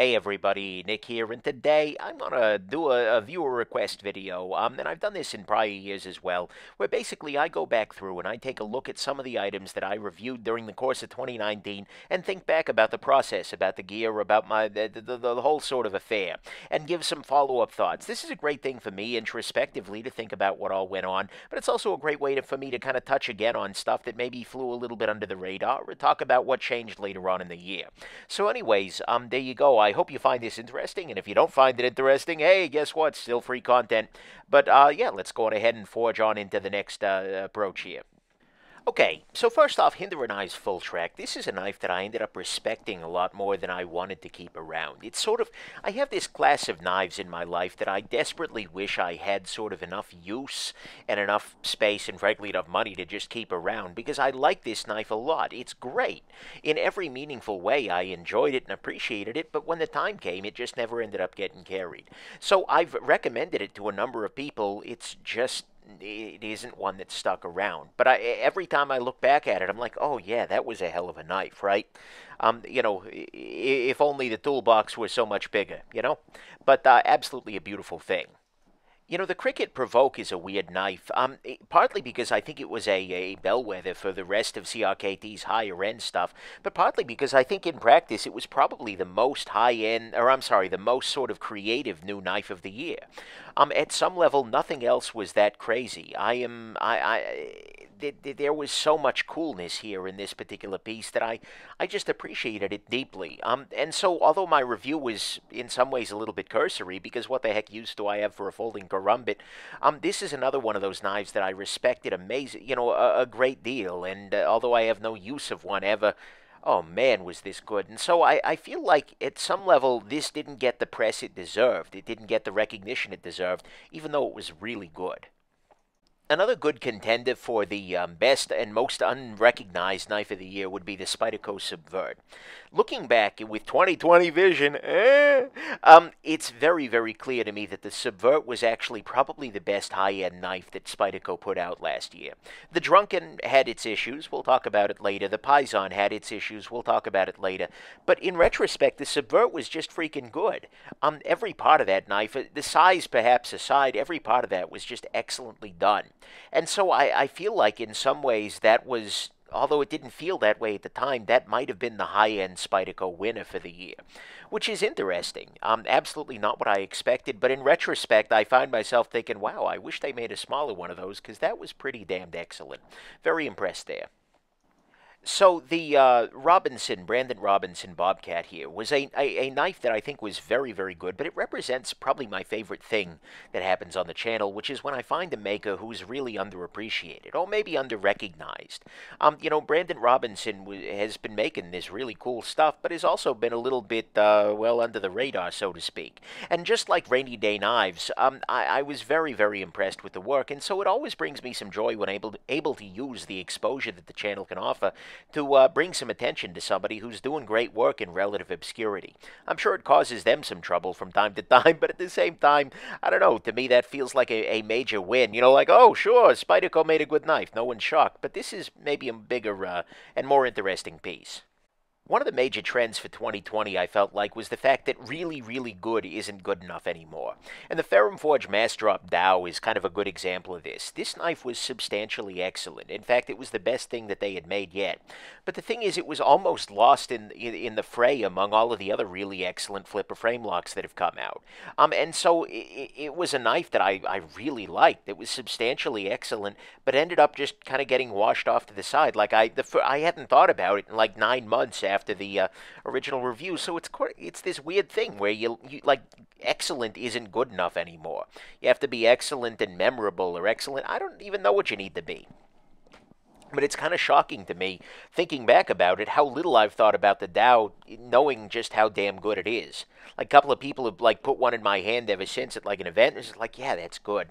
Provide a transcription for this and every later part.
Hey everybody, Nick here, and today I'm gonna do a, a, viewer request video, um, and I've done this in prior years as well, where basically I go back through and I take a look at some of the items that I reviewed during the course of 2019 and think back about the process, about the gear, about my the, the, the whole sort of affair, and give some follow-up thoughts. This is a great thing for me, introspectively, to think about what all went on, but it's also a great way to, for me to kind of touch again on stuff that maybe flew a little bit under the radar, or talk about what changed later on in the year. So anyways, um, there you go. I hope you find this interesting. And if you don't find it interesting, hey, guess what? Still free content. But uh, yeah, let's go on ahead and forge on into the next uh, approach here. Okay, so first off, Hinderer Knives Full Track. This is a knife that I ended up respecting a lot more than I wanted to keep around. It's sort of, I have this class of knives in my life that I desperately wish I had sort of enough use and enough space and frankly enough money to just keep around because I like this knife a lot. It's great. In every meaningful way, I enjoyed it and appreciated it, but when the time came, it just never ended up getting carried. So I've recommended it to a number of people. It's just it isn't one that stuck around. But I, every time I look back at it, I'm like, oh yeah, that was a hell of a knife, right? Um, you know, if only the toolbox was so much bigger, you know. But uh, absolutely a beautiful thing. You know, the Cricket Provoke is a weird knife, um, partly because I think it was a, a bellwether for the rest of CRKT's higher end stuff, but partly because I think in practice it was probably the most high end, or I'm sorry, the most sort of creative new knife of the year. Um, at some level, nothing else was that crazy. I am, I, I there was so much coolness here in this particular piece that I, I just appreciated it deeply. Um, and so, although my review was in some ways a little bit cursory, because what the heck use do I have for a folding karambit? Um, this is another one of those knives that I respected amazing, you know, a, a great deal. And uh, although I have no use of one ever, oh man, was this good. And so I, I feel like at some level this didn't get the press it deserved. It didn't get the recognition it deserved, even though it was really good. Another good contender for the um, best and most unrecognized knife of the year would be the Spyderco Subvert. Looking back with 2020 vision, eh, um, it's very, very clear to me that the Subvert was actually probably the best high-end knife that Spyderco put out last year. The Drunken had its issues. We'll talk about it later. The Paysan had its issues. We'll talk about it later. But in retrospect, the Subvert was just freaking good. Um, every part of that knife, uh, the size perhaps aside, every part of that was just excellently done. And so I, I feel like in some ways that was, although it didn't feel that way at the time, that might have been the high end Spyderco winner for the year, which is interesting. Um, absolutely not what I expected, but in retrospect, I find myself thinking, wow, I wish they made a smaller one of those because that was pretty damned excellent. Very impressed there. So the uh, Robinson, Brandon Robinson Bobcat here was a, a, a, knife that I think was very, very good, but it represents probably my favorite thing that happens on the channel, which is when I find a maker who's really underappreciated or maybe underrecognized. Um, you know, Brandon Robinson has been making this really cool stuff, but has also been a little bit, uh, well, under the radar, so to speak. And just like Rainy Day Knives, um, I, I was very, very impressed with the work, and so it always brings me some joy when able to, able to use the exposure that the channel can offer to uh, bring some attention to somebody who's doing great work in relative obscurity. I'm sure it causes them some trouble from time to time, but at the same time, I don't know, to me that feels like a, a major win. You know, like, oh, sure, Spyderco made a good knife. No one's shocked. But this is maybe a bigger uh, and more interesting piece. One of the major trends for 2020, I felt like, was the fact that really, really good isn't good enough anymore. And the Ferrum Forge Massdrop Dow is kind of a good example of this. This knife was substantially excellent. In fact, it was the best thing that they had made yet. But the thing is, it was almost lost in, in, in the fray among all of the other really excellent flipper frame locks that have come out. Um, and so it, it was a knife that I, I really liked. It was substantially excellent, but ended up just kind of getting washed off to the side. Like I, the, I hadn't thought about it in like nine months after after the uh, original review. So it's it's this weird thing where you, you like excellent isn't good enough anymore. You have to be excellent and memorable or excellent. I don't even know what you need to be. But it's kind of shocking to me, thinking back about it, how little I've thought about the Dow, knowing just how damn good it is. Like a couple of people have like put one in my hand ever since at like an event. And it's like, yeah, that's good.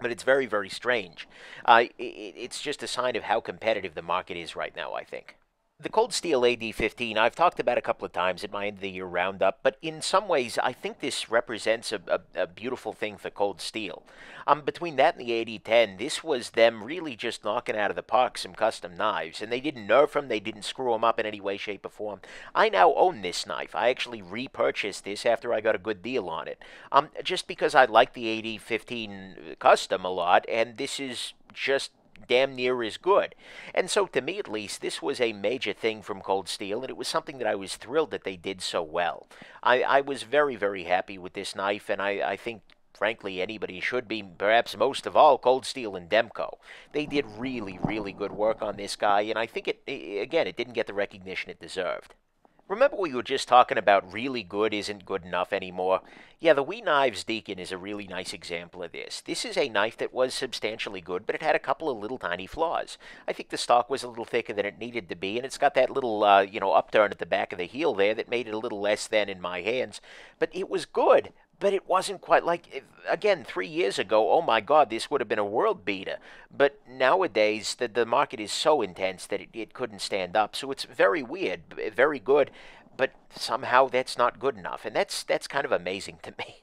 But it's very, very strange. Uh, it, it's just a sign of how competitive the market is right now. I think. The Cold Steel AD15, I've talked about a couple of times at my end of the year roundup, but in some ways, I think this represents a, a, a beautiful thing for Cold Steel. Um, between that and the AD10, this was them really just knocking out of the park some custom knives, and they didn't nerf them, they didn't screw them up in any way, shape, or form. I now own this knife. I actually repurchased this after I got a good deal on it, um, just because I like the AD15 custom a lot, and this is just damn near as good. And so, to me at least, this was a major thing from Cold Steel, and it was something that I was thrilled that they did so well. I, I was very, very happy with this knife, and I, I think frankly, anybody should be, perhaps most of all, Cold Steel and Demko. They did really, really good work on this guy, and I think it, again, it didn't get the recognition it deserved. Remember we were just talking about really good isn't good enough anymore? Yeah, the WE Knives Deacon is a really nice example of this. This is a knife that was substantially good, but it had a couple of little tiny flaws. I think the stock was a little thicker than it needed to be, and it's got that little, uh, you know, upturn at the back of the heel there that made it a little less than in my hands. But it was good, but it wasn't quite like again three years ago oh my god this would have been a world beater. But nowadays the, the market is so intense that it, it couldn't stand up. So it's very weird very good but somehow that's not good enough. And that's that's kind of amazing to me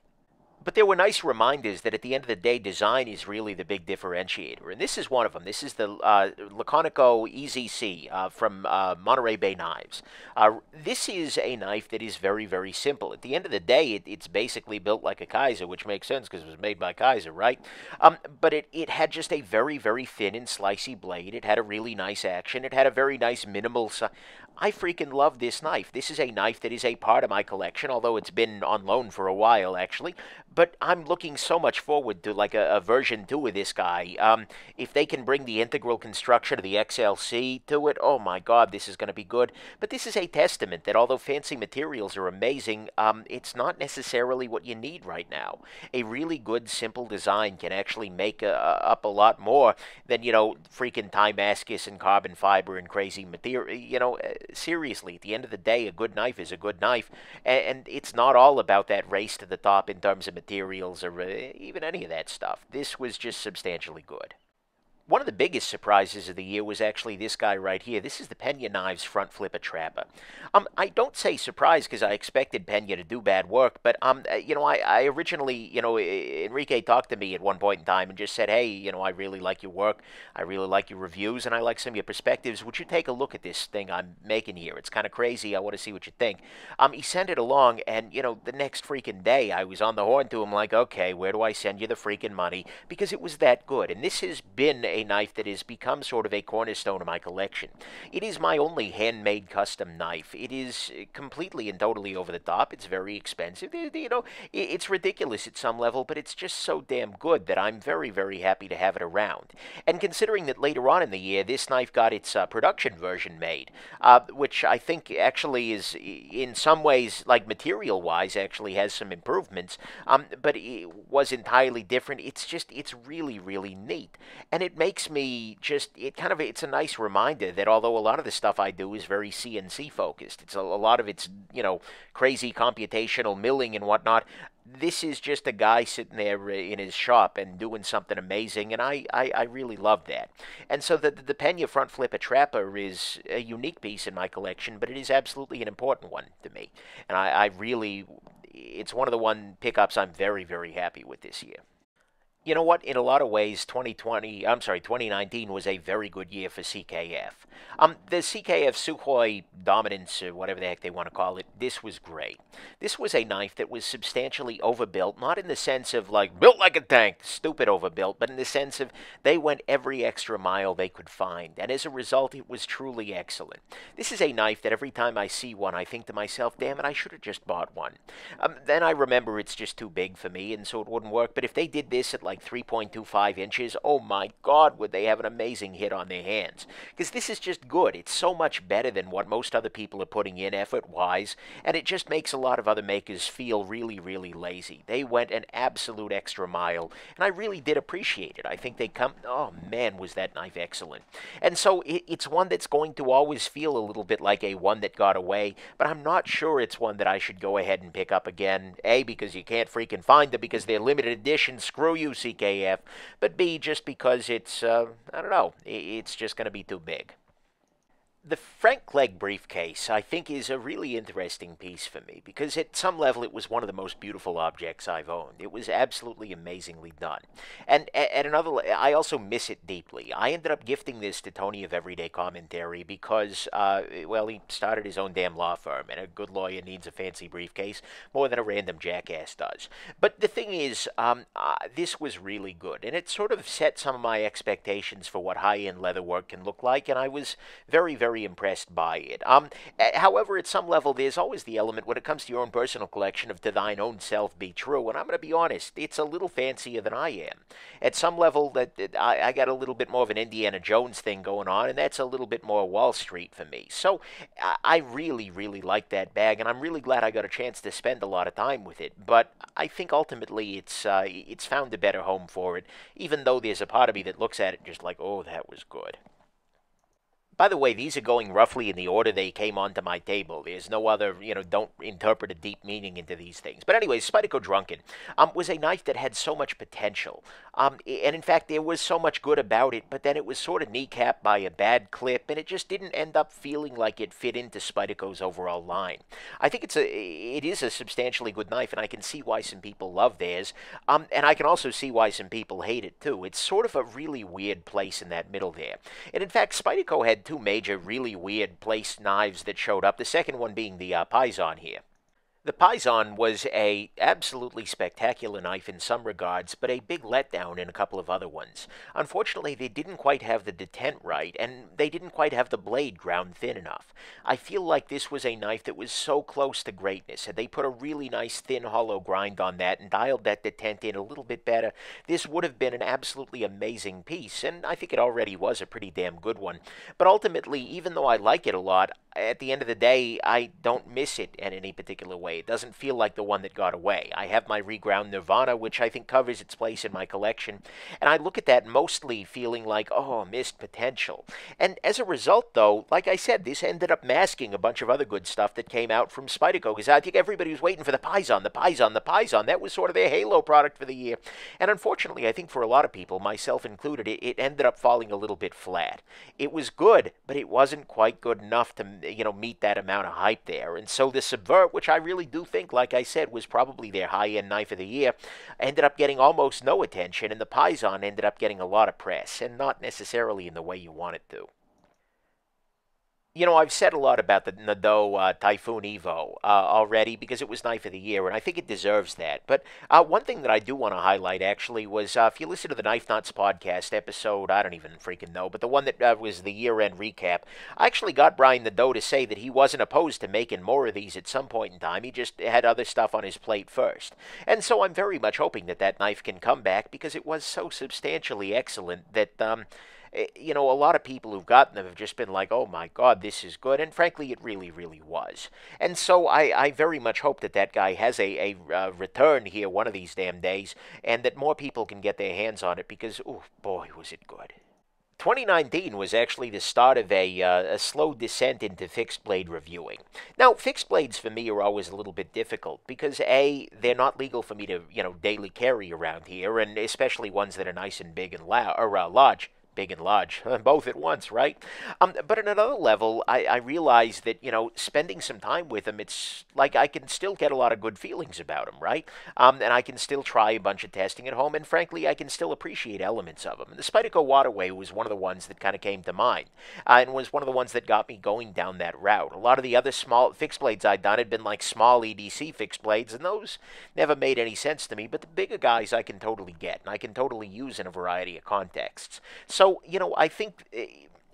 but there were nice reminders that at the end of the day, design is really the big differentiator. And this is one of them. This is the uh, Laconico EZC uh, from uh, Monterey Bay Knives. Uh, this is a knife that is very, very simple. At the end of the day, it, it's basically built like a Kizer, which makes sense because it was made by Kizer, right? Um, but it, it had just a very, very thin and slicey blade. It had a really nice action. It had a very nice minimal... I freaking love this knife. This is a knife that is a part of my collection, although it's been on loan for a while, actually. But I'm looking so much forward to like a, a version 2 of this guy. Um, if they can bring the integral construction of the XLC to it, oh my god, this is going to be good. But this is a testament that although fancy materials are amazing, um, it's not necessarily what you need right now. A really good, simple design can actually make a, up a lot more than, you know, freaking Timascus and carbon fiber and crazy material, you know seriously, at the end of the day, a good knife is a good knife, and, and it's not all about that race to the top in terms of materials or uh, even any of that stuff. This was just substantially good. One of the biggest surprises of the year was actually this guy right here. This is the Pena Knives Front Flip Trapper. Um, I don't say surprised because I expected Pena to do bad work, but um, uh, you know, I, I originally, you know, Enrique talked to me at one point in time and just said, hey, you know, I really like your work, I really like your reviews, and I like some of your perspectives. Would you take a look at this thing I'm making here? It's kind of crazy. I want to see what you think. Um, he sent it along, and you know, the next freaking day, I was on the horn to him like, okay, where do I send you the freaking money? Because it was that good, and this has been a knife that has become sort of a cornerstone of my collection. It is my only handmade custom knife. It is completely and totally over the top. It's very expensive. You know, it's ridiculous at some level, but it's just so damn good that I'm very, very happy to have it around. And considering that later on in the year, this knife got its uh, production version made, uh, which I think actually is, in some ways, like material-wise, actually has some improvements, um, but it was entirely different. It's just, it's really, really neat. And it makes me just it kind of it's a nice reminder that although a lot of the stuff I do is very CNC focused, it's a, a lot of it's you know crazy computational milling and whatnot. This is just a guy sitting there uh, in his shop and doing something amazing, and I, I, I really love that. And so the, the Pena Front flipper Trapper is a unique piece in my collection, but it is absolutely an important one to me. And I, I really, it's one of the one pickups I'm very, very happy with this year you know what? In a lot of ways, 2020, I'm sorry, 2019 was a very good year for CKF. Um, the CKF Sukhoi Dominance, or whatever the heck they want to call it, this was great. This was a knife that was substantially overbuilt, not in the sense of like built like a tank, stupid overbuilt, but in the sense of they went every extra mile they could find, and as a result, it was truly excellent. This is a knife that every time I see one, I think to myself, damn it, I should have just bought one. Um, then I remember it's just too big for me, and so it wouldn't work. But if they did this at like like 3.25 inches, oh my God, would they have an amazing hit on their hands. Because this is just good. It's so much better than what most other people are putting in effort-wise, and it just makes a lot of other makers feel really, really lazy. They went an absolute extra mile, and I really did appreciate it. I think they come, oh man, was that knife excellent. And so it, it's one that's going to always feel a little bit like a one that got away, but I'm not sure it's one that I should go ahead and pick up again. A, because you can't freaking find them because they're limited edition. Screw you, CKF, but B, just because it's, uh, I don't know, it's just going to be too big. The Frank Clegg briefcase, I think, is a really interesting piece for me because at some level it was one of the most beautiful objects I've owned. It was absolutely amazingly done. And at another, I also miss it deeply. I ended up gifting this to Tony of Everyday Commentary because, uh, well, he started his own damn law firm, and a good lawyer needs a fancy briefcase more than a random jackass does. But the thing is, um, uh, this was really good, and it sort of set some of my expectations for what high-end leatherwork can look like, and I was very, very very impressed by it. Um, eh, however, at some level, there's always the element when it comes to your own personal collection of to thine own self be true. And I'm going to be honest, it's a little fancier than I am. At some level, that, that I, I got a little bit more of an Indiana Jones thing going on, and that's a little bit more Wall Street for me. So I, I really, really like that bag, and I'm really glad I got a chance to spend a lot of time with it. But I think ultimately it's uh, it's found a better home for it, even though there's a part of me that looks at it just like, oh, that was good. By the way, these are going roughly in the order they came onto my table. There's no other, you know, don't interpret a deep meaning into these things. But anyway, Spyderco Drunken um, was a knife that had so much potential. Um, and in fact, there was so much good about it, but then it was sort of kneecapped by a bad clip, and it just didn't end up feeling like it fit into Spyderco's overall line. I think it's a, it is a substantially good knife, and I can see why some people love theirs. Um, and I can also see why some people hate it too. It's sort of a really weird place in that middle there. And in fact, Spyderco had two major, really weird place knives that showed up. The second one being the uh, Paysan here. The Paysan was a absolutely spectacular knife in some regards, but a big letdown in a couple of other ones. Unfortunately, they didn't quite have the detent right, and they didn't quite have the blade ground thin enough. I feel like this was a knife that was so close to greatness. Had they put a really nice thin hollow grind on that and dialed that detent in a little bit better, this would have been an absolutely amazing piece, and I think it already was a pretty damn good one. But ultimately, even though I like it a lot, at the end of the day, I don't miss it in any particular way. It doesn't feel like the one that got away. I have my reground Nirvana, which I think covers its place in my collection, and I look at that mostly feeling like, oh, missed potential. And as a result, though, like I said, this ended up masking a bunch of other good stuff that came out from Spyderco, because I think everybody was waiting for the Paysan, the Paysan, the Paysan. That was sort of their halo product for the year. And unfortunately, I think for a lot of people, myself included, it, it ended up falling a little bit flat. It was good, but it wasn't quite good enough to you know, meet that amount of hype there. And so the Subvert, which I really do think, like I said, was probably their high-end knife of the year, ended up getting almost no attention, and the Paysan ended up getting a lot of press, and not necessarily in the way you want it to. You know, I've said a lot about the Nado uh, Typhoon Evo uh, already because it was Knife of the Year, and I think it deserves that. But uh, one thing that I do want to highlight actually was uh, if you listen to the Knife Nuts podcast episode, I don't even freaking know, but the one that uh, was the year end recap, I actually got Brian Nadeau to say that he wasn't opposed to making more of these at some point in time. He just had other stuff on his plate first. And so I'm very much hoping that that knife can come back because it was so substantially excellent that. Um, you know, a lot of people who've gotten them have just been like, oh my God, this is good. And frankly, it really, really was. And so I, I very much hope that that guy has a, a uh, return here one of these damn days and that more people can get their hands on it because, oh boy, was it good. 2019 was actually the start of a, uh, a slow descent into fixed blade reviewing. Now, fixed blades for me are always a little bit difficult because a they're not legal for me to you know daily carry around here, and especially ones that are nice and big and la- or uh, large big and large, both at once, right? Um, but at another level, I, I realize that, you know, spending some time with them, it's like I can still get a lot of good feelings about them, right? Um, and I can still try a bunch of testing at home, and frankly, I can still appreciate elements of them. And the Spyderco Waterway was one of the ones that kind of came to mind, uh, and was one of the ones that got me going down that route. A lot of the other small fixed blades I'd done had been like small EDC fixed blades, and those never made any sense to me, but the bigger guys I can totally get, and I can totally use in a variety of contexts. So so, you know, I think eh,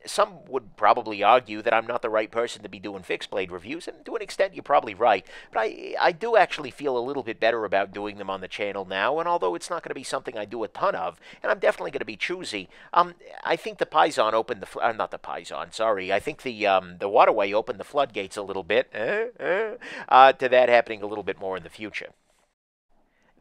some would probably argue that I'm not the right person to be doing fixed blade reviews, and to an extent, you're probably right. But I, I do actually feel a little bit better about doing them on the channel now, and although it's not going to be something I do a ton of, and I'm definitely going to be choosy, um, I think the Paysan opened the, uh, not the Paysan, sorry, I think the um, the Waterway opened the floodgates a little bit, eh, eh, uh, to that happening a little bit more in the future.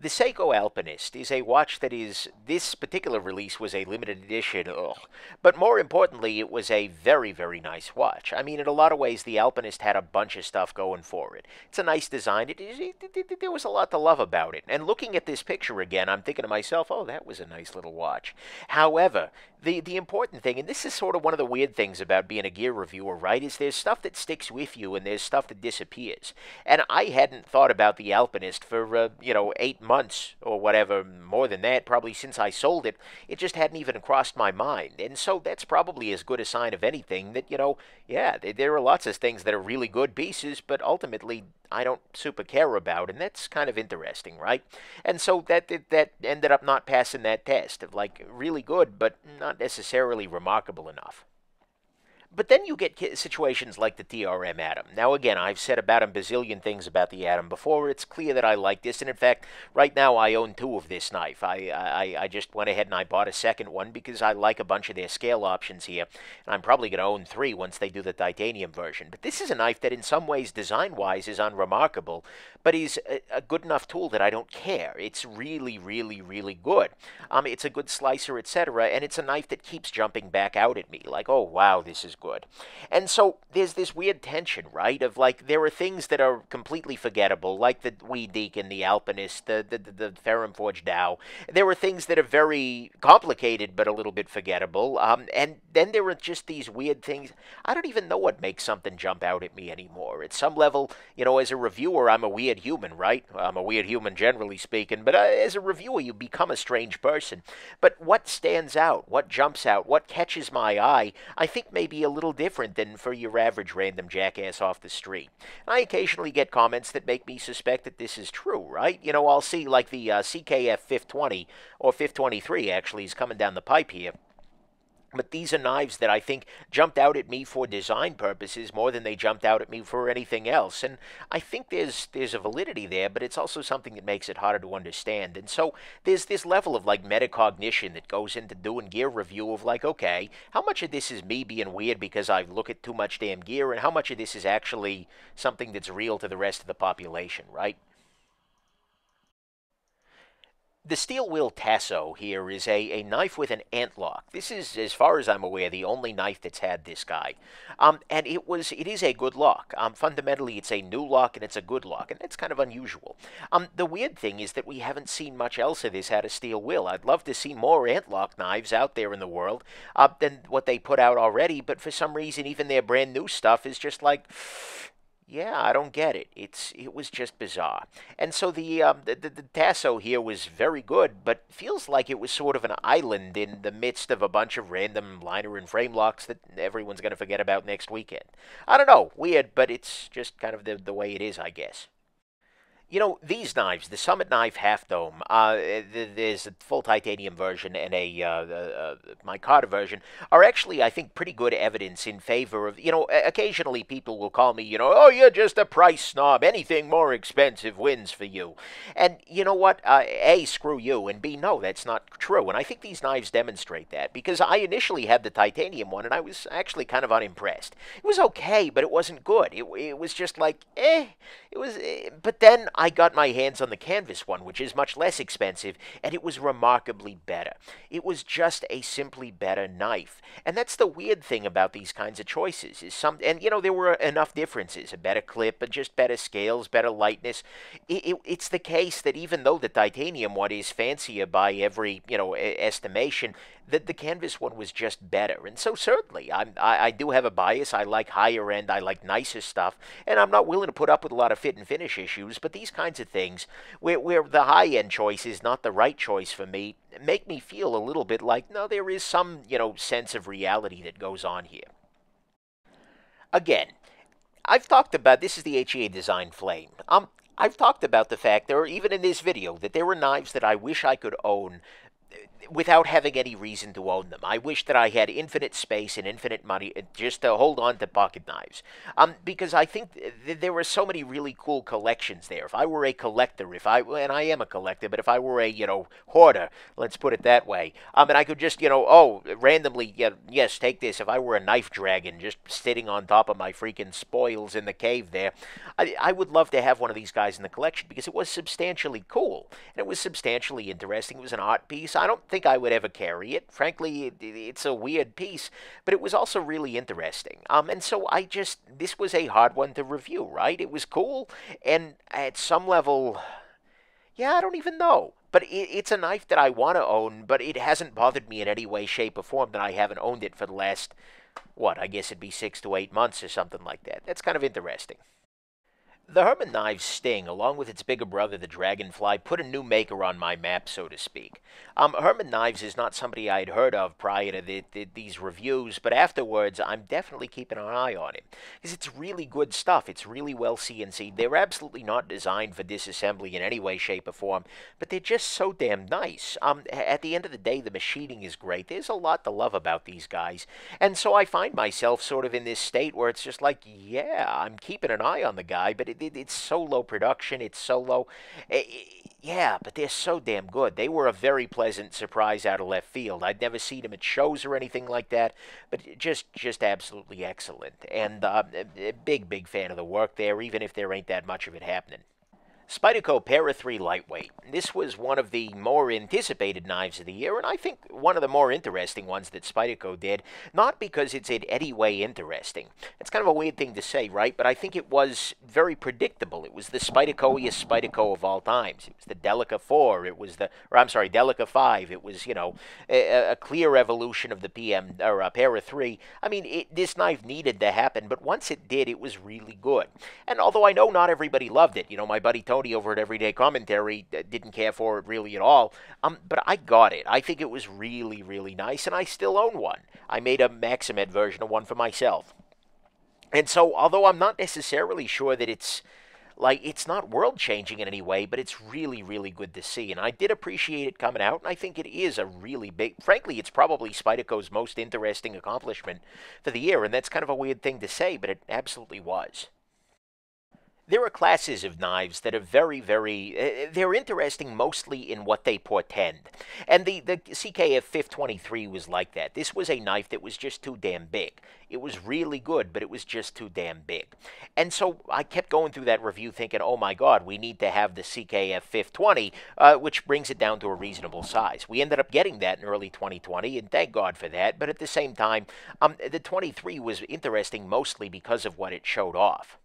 The Seiko Alpinist is a watch that is, this particular release was a limited edition, ugh. but more importantly, it was a very, very nice watch. I mean, in a lot of ways, the Alpinist had a bunch of stuff going for it. It's a nice design. It, it, it, there was a lot to love about it. And looking at this picture again, I'm thinking to myself, oh, that was a nice little watch. However, the, the important thing, and this is sort of one of the weird things about being a gear reviewer, right, is there's stuff that sticks with you and there's stuff that disappears. And I hadn't thought about the Alpinist for, uh, you know, eight months months or whatever, more than that, probably since I sold it, it just hadn't even crossed my mind. And so that's probably as good a sign of anything that, you know, yeah, there are lots of things that are really good pieces, but ultimately I don't super care about, and that's kind of interesting, right? And so that that ended up not passing that test of like really good, but not necessarily remarkable enough. But then you get situations like the TRM Atom. Now, again, I've said about a bazillion things about the Atom before. It's clear that I like this, and in fact, right now I own two of this knife. I, I, I just went ahead and I bought a second one because I like a bunch of their scale options here, and I'm probably going to own three once they do the titanium version. But this is a knife that, in some ways, design-wise, is unremarkable, but he's a, a, good enough tool that I don't care. It's really, really, really good. Um, it's a good slicer, etc., and it's a knife that keeps jumping back out at me, like, oh wow, this is good. And so there's this weird tension, right? Of like there are things that are completely forgettable, like the WE Deacon, the Alpinist, the the the, the Ferrum Forge Dow. There are things that are very complicated but a little bit forgettable. Um, and then there are just these weird things. I don't even know what makes something jump out at me anymore. At some level, you know, as a reviewer, I'm a weird human, right? I'm a weird human generally speaking, but uh, as a reviewer, you become a strange person. But what stands out? What jumps out? What catches my eye? I think may be a little different than for your average random jackass off the street. I occasionally get comments that make me suspect that this is true, right? You know, I'll see like the uh, CKF 520 or 523 actually is coming down the pipe here. But these are knives that I think jumped out at me for design purposes more than they jumped out at me for anything else. And I think there's there's a validity there, but it's also something that makes it harder to understand. And so there's this level of like metacognition that goes into doing gear review of like, okay, how much of this is me being weird because I look at too much damn gear, and how much of this is actually something that's real to the rest of the population, right? The steel wheel Tasso here is a, a knife with an antlock. This is, as far as I'm aware, the only knife that's had this guy. Um, and it was it is a good lock. Um, fundamentally, it's a new lock and it's a good lock, and that's kind of unusual. Um, the weird thing is that we haven't seen much else of this had a steel wheel. I'd love to see more antlock knives out there in the world uh, than what they put out already, but for some reason, even their brand new stuff is just like yeah, I don't get it. It's it was just bizarre. And so the, um, the, the the Tasso here was very good, but feels like it was sort of an island in the midst of a bunch of random liner and frame locks that everyone's going to forget about next weekend. I don't know, weird, but it's just kind of the the way it is, I guess. You know, these knives, the Summit Knife Half Dome, uh, there's a full titanium version and a uh, uh, micarta version, are actually, I think, pretty good evidence in favor of, you know, occasionally people will call me, you know, oh, you're just a price snob. Anything more expensive wins for you. And you know what? Uh, a, screw you, and B, no, that's not true. And I think these knives demonstrate that because I initially had the titanium one and I was actually kind of unimpressed. It was okay, but it wasn't good. It, it was just like, eh. It was, eh. but then I got my hands on the canvas one, which is much less expensive, and it was remarkably better. It was just a simply better knife. And that's the weird thing about these kinds of choices is some and you know there were enough differences, a better clip just better scales, better lightness. It, it, it's the case that even though the titanium one is fancier by every, you know, estimation, that the canvas one was just better. And so certainly, I'm, I, I do have a bias. I like higher end. I like nicer stuff, and I'm not willing to put up with a lot of fit and finish issues. But these kinds of things, where where the high end choice is not the right choice for me, make me feel a little bit like no, there is some you know sense of reality that goes on here. Again, I've talked about this is the HEA Design Flame. Um, I've talked about the fact there, even in this video, that there were knives that I wish I could own without having any reason to own them. I wish that I had infinite space and infinite money just to hold on to pocket knives. Um, because I think th- there were so many really cool collections there. If I were a collector, if I and I am a collector, but if I were a you know hoarder, let's put it that way, um, and I could just you know oh randomly yeah, yes take this. If I were a knife dragon just sitting on top of my freaking spoils in the cave there, I, I would love to have one of these guys in the collection because it was substantially cool and it was substantially interesting. It was an art piece. I don't think I would ever carry it. Frankly, it, it's a weird piece, but it was also really interesting. Um, and so I just this was a hard one to review, right? It was cool, and at some level, yeah, I don't even know. But it, it's a knife that I want to own, but it hasn't bothered me in any way, shape, or form that I haven't owned it for the last, what, I guess it'd be six to eight months or something like that. That's kind of interesting. The Herman Knives Sting, along with its bigger brother, the Dragonfly, put a new maker on my map, so to speak. Um, Herman Knives is not somebody I'd heard of prior to the, the, these reviews, but afterwards, I'm definitely keeping an eye on it. Because it's really good stuff. It's really well CNC'd. They're absolutely not designed for disassembly in any way, shape, or form, but they're just so damn nice. Um, at the end of the day, the machining is great. There's a lot to love about these guys. And so I find myself sort of in this state where it's just like, yeah, I'm keeping an eye on the guy, but it, it, it's so low production. It's so low. Eh, yeah, but they're so damn good. They were a very pleasant surprise out of left field. I'd never seen them at shows or anything like that, but just just absolutely excellent. And uh, a big big fan of the work there, even if there ain't that much of it happening. Spyderco Para 3 Lightweight. This was one of the more anticipated knives of the year, and I think one of the more interesting ones that Spyderco did, not because it's in any way interesting. It's kind of a weird thing to say, right? But I think it was very predictable. It was the Spydercoiest Spyderco of all times. It was the Delica 4, it was the, or I'm sorry, Delica 5. It was, you know, a, a clear evolution of the PM, or uh, Para 3. I mean, it, this knife needed to happen, but once it did, it was really good. And although I know not everybody loved it, you know, my buddy Tony Tony over at Everyday Commentary didn't care for it really at all. Um, but I got it. I think it was really, really nice, and I still own one. I made a Maxamet version of one for myself. And so, although I'm not necessarily sure that it's like it's not world changing in any way, but it's really, really good to see. And I did appreciate it coming out, and I think it is a really big. Frankly, it's probably Spyderco's most interesting accomplishment for the year, and that's kind of a weird thing to say, but it absolutely was. There are classes of knives that are very, very, uh, they're interesting mostly in what they portend. And the, the CKF 523 was like that. This was a knife that was just too damn big. It was really good, but it was just too damn big. And so I kept going through that review thinking, oh my God, we need to have the CKF 520, uh, which brings it down to a reasonable size. We ended up getting that in early 2020, and thank God for that. But at the same time, um, the 23 was interesting mostly because of what it showed off.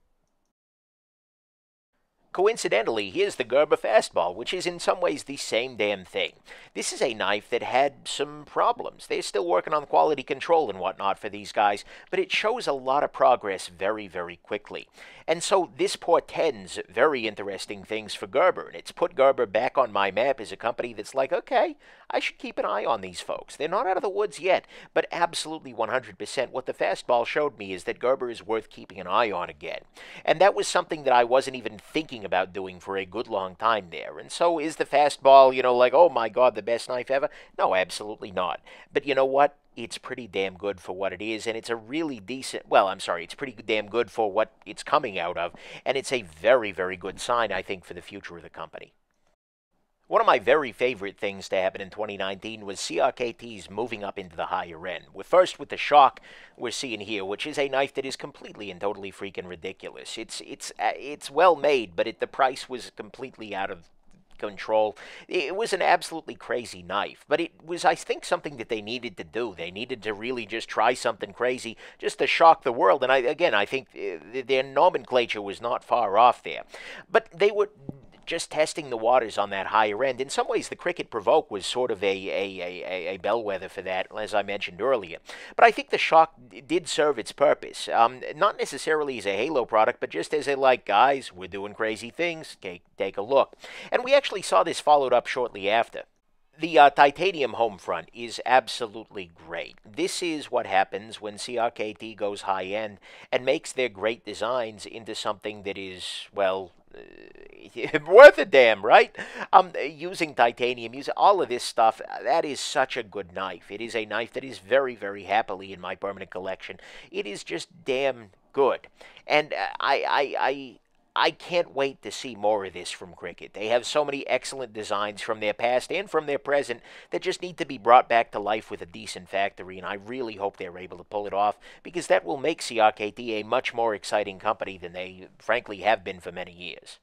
Coincidentally, here's the Gerber fastball, which is in some ways the same damn thing. This is a knife that had some problems. They're still working on quality control and whatnot for these guys, but it shows a lot of progress very, very quickly. And so this portends very interesting things for Gerber, and it's put Gerber back on my map as a company that's like, okay, I should keep an eye on these folks. They're not out of the woods yet, but absolutely 100% what the fastball showed me is that Gerber is worth keeping an eye on again. And that was something that I wasn't even thinking about doing for a good long time there. And so is the fastball, you know, like, oh my God, the best knife ever? No, absolutely not. But you know what? It's pretty damn good for what it is, and it's a really decent. Well, I'm sorry, it's pretty damn good for what it's coming out of, and it's a very, very good sign, I think, for the future of the company. One of my very favorite things to happen in 2019 was CRKT's moving up into the higher end. First with the Shock we're seeing here, which is a knife that is completely and totally freaking ridiculous. It's it's uh, it's well made, but it, the price was completely out of control. It was an absolutely crazy knife, but it was, I think, something that they needed to do. They needed to really just try something crazy just to shock the world. And I, again, I think uh, their nomenclature was not far off there. But they were just testing the waters on that higher end. In some ways, the Cricket Provoke was sort of a, a, a, a bellwether for that, as I mentioned earlier. But I think the Shock did serve its purpose. Um, not necessarily as a Halo product, but just as a, like, guys, we're doing crazy things, take, take a look. And we actually saw this followed up shortly after. The uh, titanium home front is absolutely great. This is what happens when CRKT goes high end and makes their great designs into something that is, well, worth a damn, right? Um, using titanium, using all of this stuff, that is such a good knife. It is a knife that is very, very happily in my permanent collection. It is just damn good. And uh, I, I, I I can't wait to see more of this from Cricket. They have so many excellent designs from their past and from their present that just need to be brought back to life with a decent factory, and I really hope they're able to pull it off because that will make CRKT a much more exciting company than they frankly have been for many years.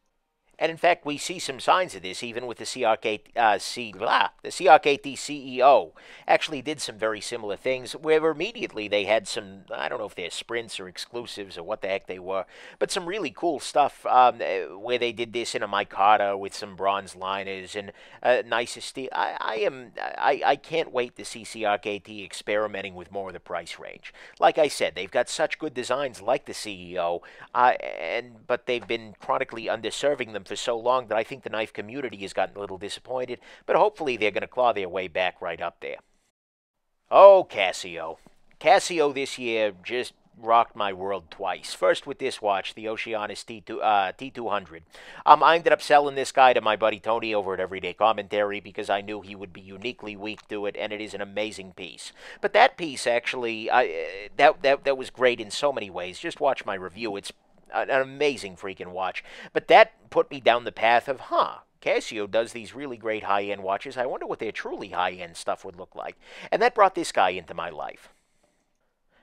And in fact, we see some signs of this even with the CRK, uh, C, blah, the CRKT CEO actually did some very similar things where immediately they had some, I don't know if they're sprints or exclusives or what the heck they were, but some really cool stuff um, eh, where they did this in a micarta with some bronze liners and uh, nice steel. I, I am, I, I can't wait to see CRKT experimenting with more of the price range. Like I said, they've got such good designs like the CEO, uh, and but they've been chronically underserving them for so long that I think the knife community has gotten a little disappointed, but hopefully they're going to claw their way back right up there. Oh, Casio. Casio this year just rocked my world twice. First with this watch, the Oceanus T2, uh, T200. Um, I ended up selling this guy to my buddy Tony over at Everyday Commentary because I knew he would be uniquely weak to it, and it is an amazing piece. But that piece actually, I, that, that, that was great in so many ways. Just watch my review. It's an amazing freaking watch. But that put me down the path of, huh, Casio does these really great high end watches. I wonder what their truly high end stuff would look like. And that brought this guy into my life.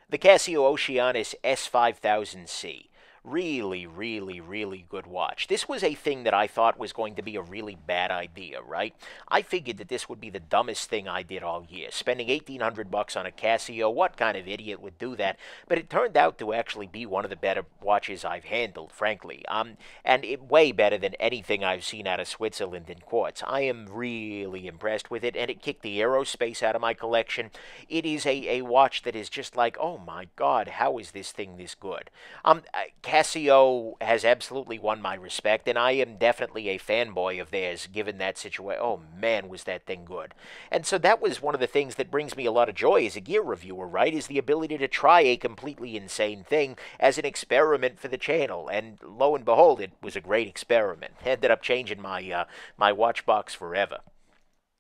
The Casio Oceanus S5000C really, really, really good watch. This was a thing that I thought was going to be a really bad idea, right? I figured that this would be the dumbest thing I did all year. Spending 1800 bucks on a Casio, what kind of idiot would do that? But it turned out to actually be one of the better watches I've handled, frankly. Um, and it, way better than anything I've seen out of Switzerland in quartz. I am really impressed with it, and it kicked the aerospace out of my collection. It is a, a watch that is just like, oh my god, how is this thing this good? Um, Casio has absolutely won my respect, and I am definitely a fanboy of theirs, given that situation. Oh man, was that thing good! And so that was one of the things that brings me a lot of joy as a gear reviewer, right? Is the ability to try a completely insane thing as an experiment for the channel. And lo and behold, it was a great experiment. Ended up changing my uh, my watch box forever.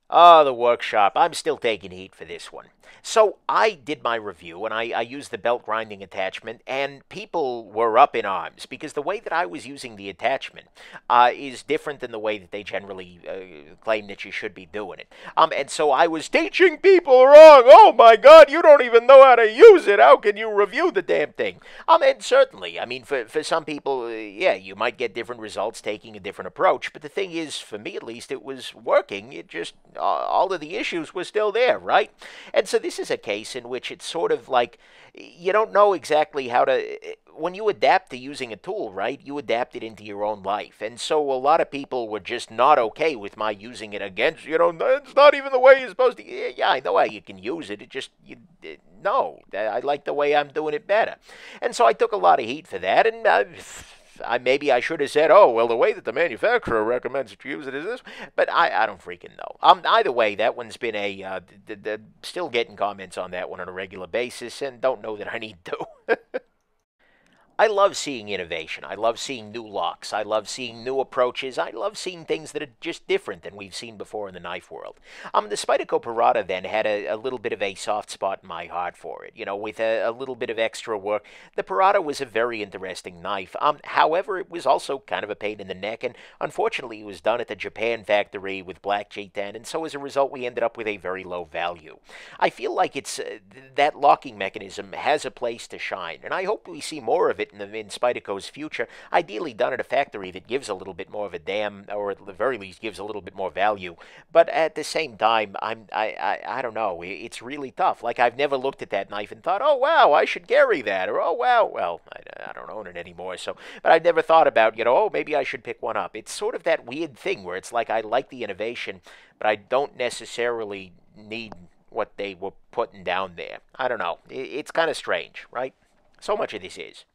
Ah, oh, the Work Sharp. I'm still taking heat for this one. So I did my review and I, I, used the belt grinding attachment, and people were up in arms because the way that I was using the attachment uh, is different than the way that they generally uh, claim that you should be doing it. Um, and so I was teaching people wrong. Oh my God, you don't even know how to use it. How can you review the damn thing? Um, and certainly, I mean, for, for some people, uh, yeah, you might get different results taking a different approach. But the thing is, for me at least, it was working. It just, all of the issues were still there, right? And so this is a case in which it's sort of like you don't know exactly how to when you adapt to using a tool, right? You adapt it into your own life. And so a lot of people were just not okay with my using it against, you know, it's not even the way you're supposed to. Yeah, I know how you can use it. It just, you, it, no, I like the way I'm doing it better. And so I took a lot of heat for that. And uh, I maybe I should have said, oh, well, the way that the manufacturer recommends you use it is this, but I, I don't freaking know. Um, either way, that one's been a uh, d- d- still getting comments on that one on a regular basis, and don't know that I need to. I love seeing innovation. I love seeing new locks. I love seeing new approaches. I love seeing things that are just different than we've seen before in the knife world. Um, the Spyderco Parada then had a, a, little bit of a soft spot in my heart for it. You know, with a, a little bit of extra work. The Parada was a very interesting knife. Um, however, it was also kind of a pain in the neck, and unfortunately, it was done at the Japan factory with black G10, and so as a result, we ended up with a very low value. I feel like it's uh, that locking mechanism has a place to shine, and I hope we see more of it in, the, in Spyderco's future, ideally done at a factory that gives a little bit more of a damn, or at the very least gives a little bit more value. But at the same time, I'm I, I, I don't know. It's really tough. Like I've never looked at that knife and thought, oh wow, I should carry that, or oh wow, well I, I don't own it anymore. So, but I've never thought about you know, oh maybe I should pick one up. It's sort of that weird thing where it's like I like the innovation, but I don't necessarily need what they were putting down there. I don't know. It's kind of strange, right? So much of this is.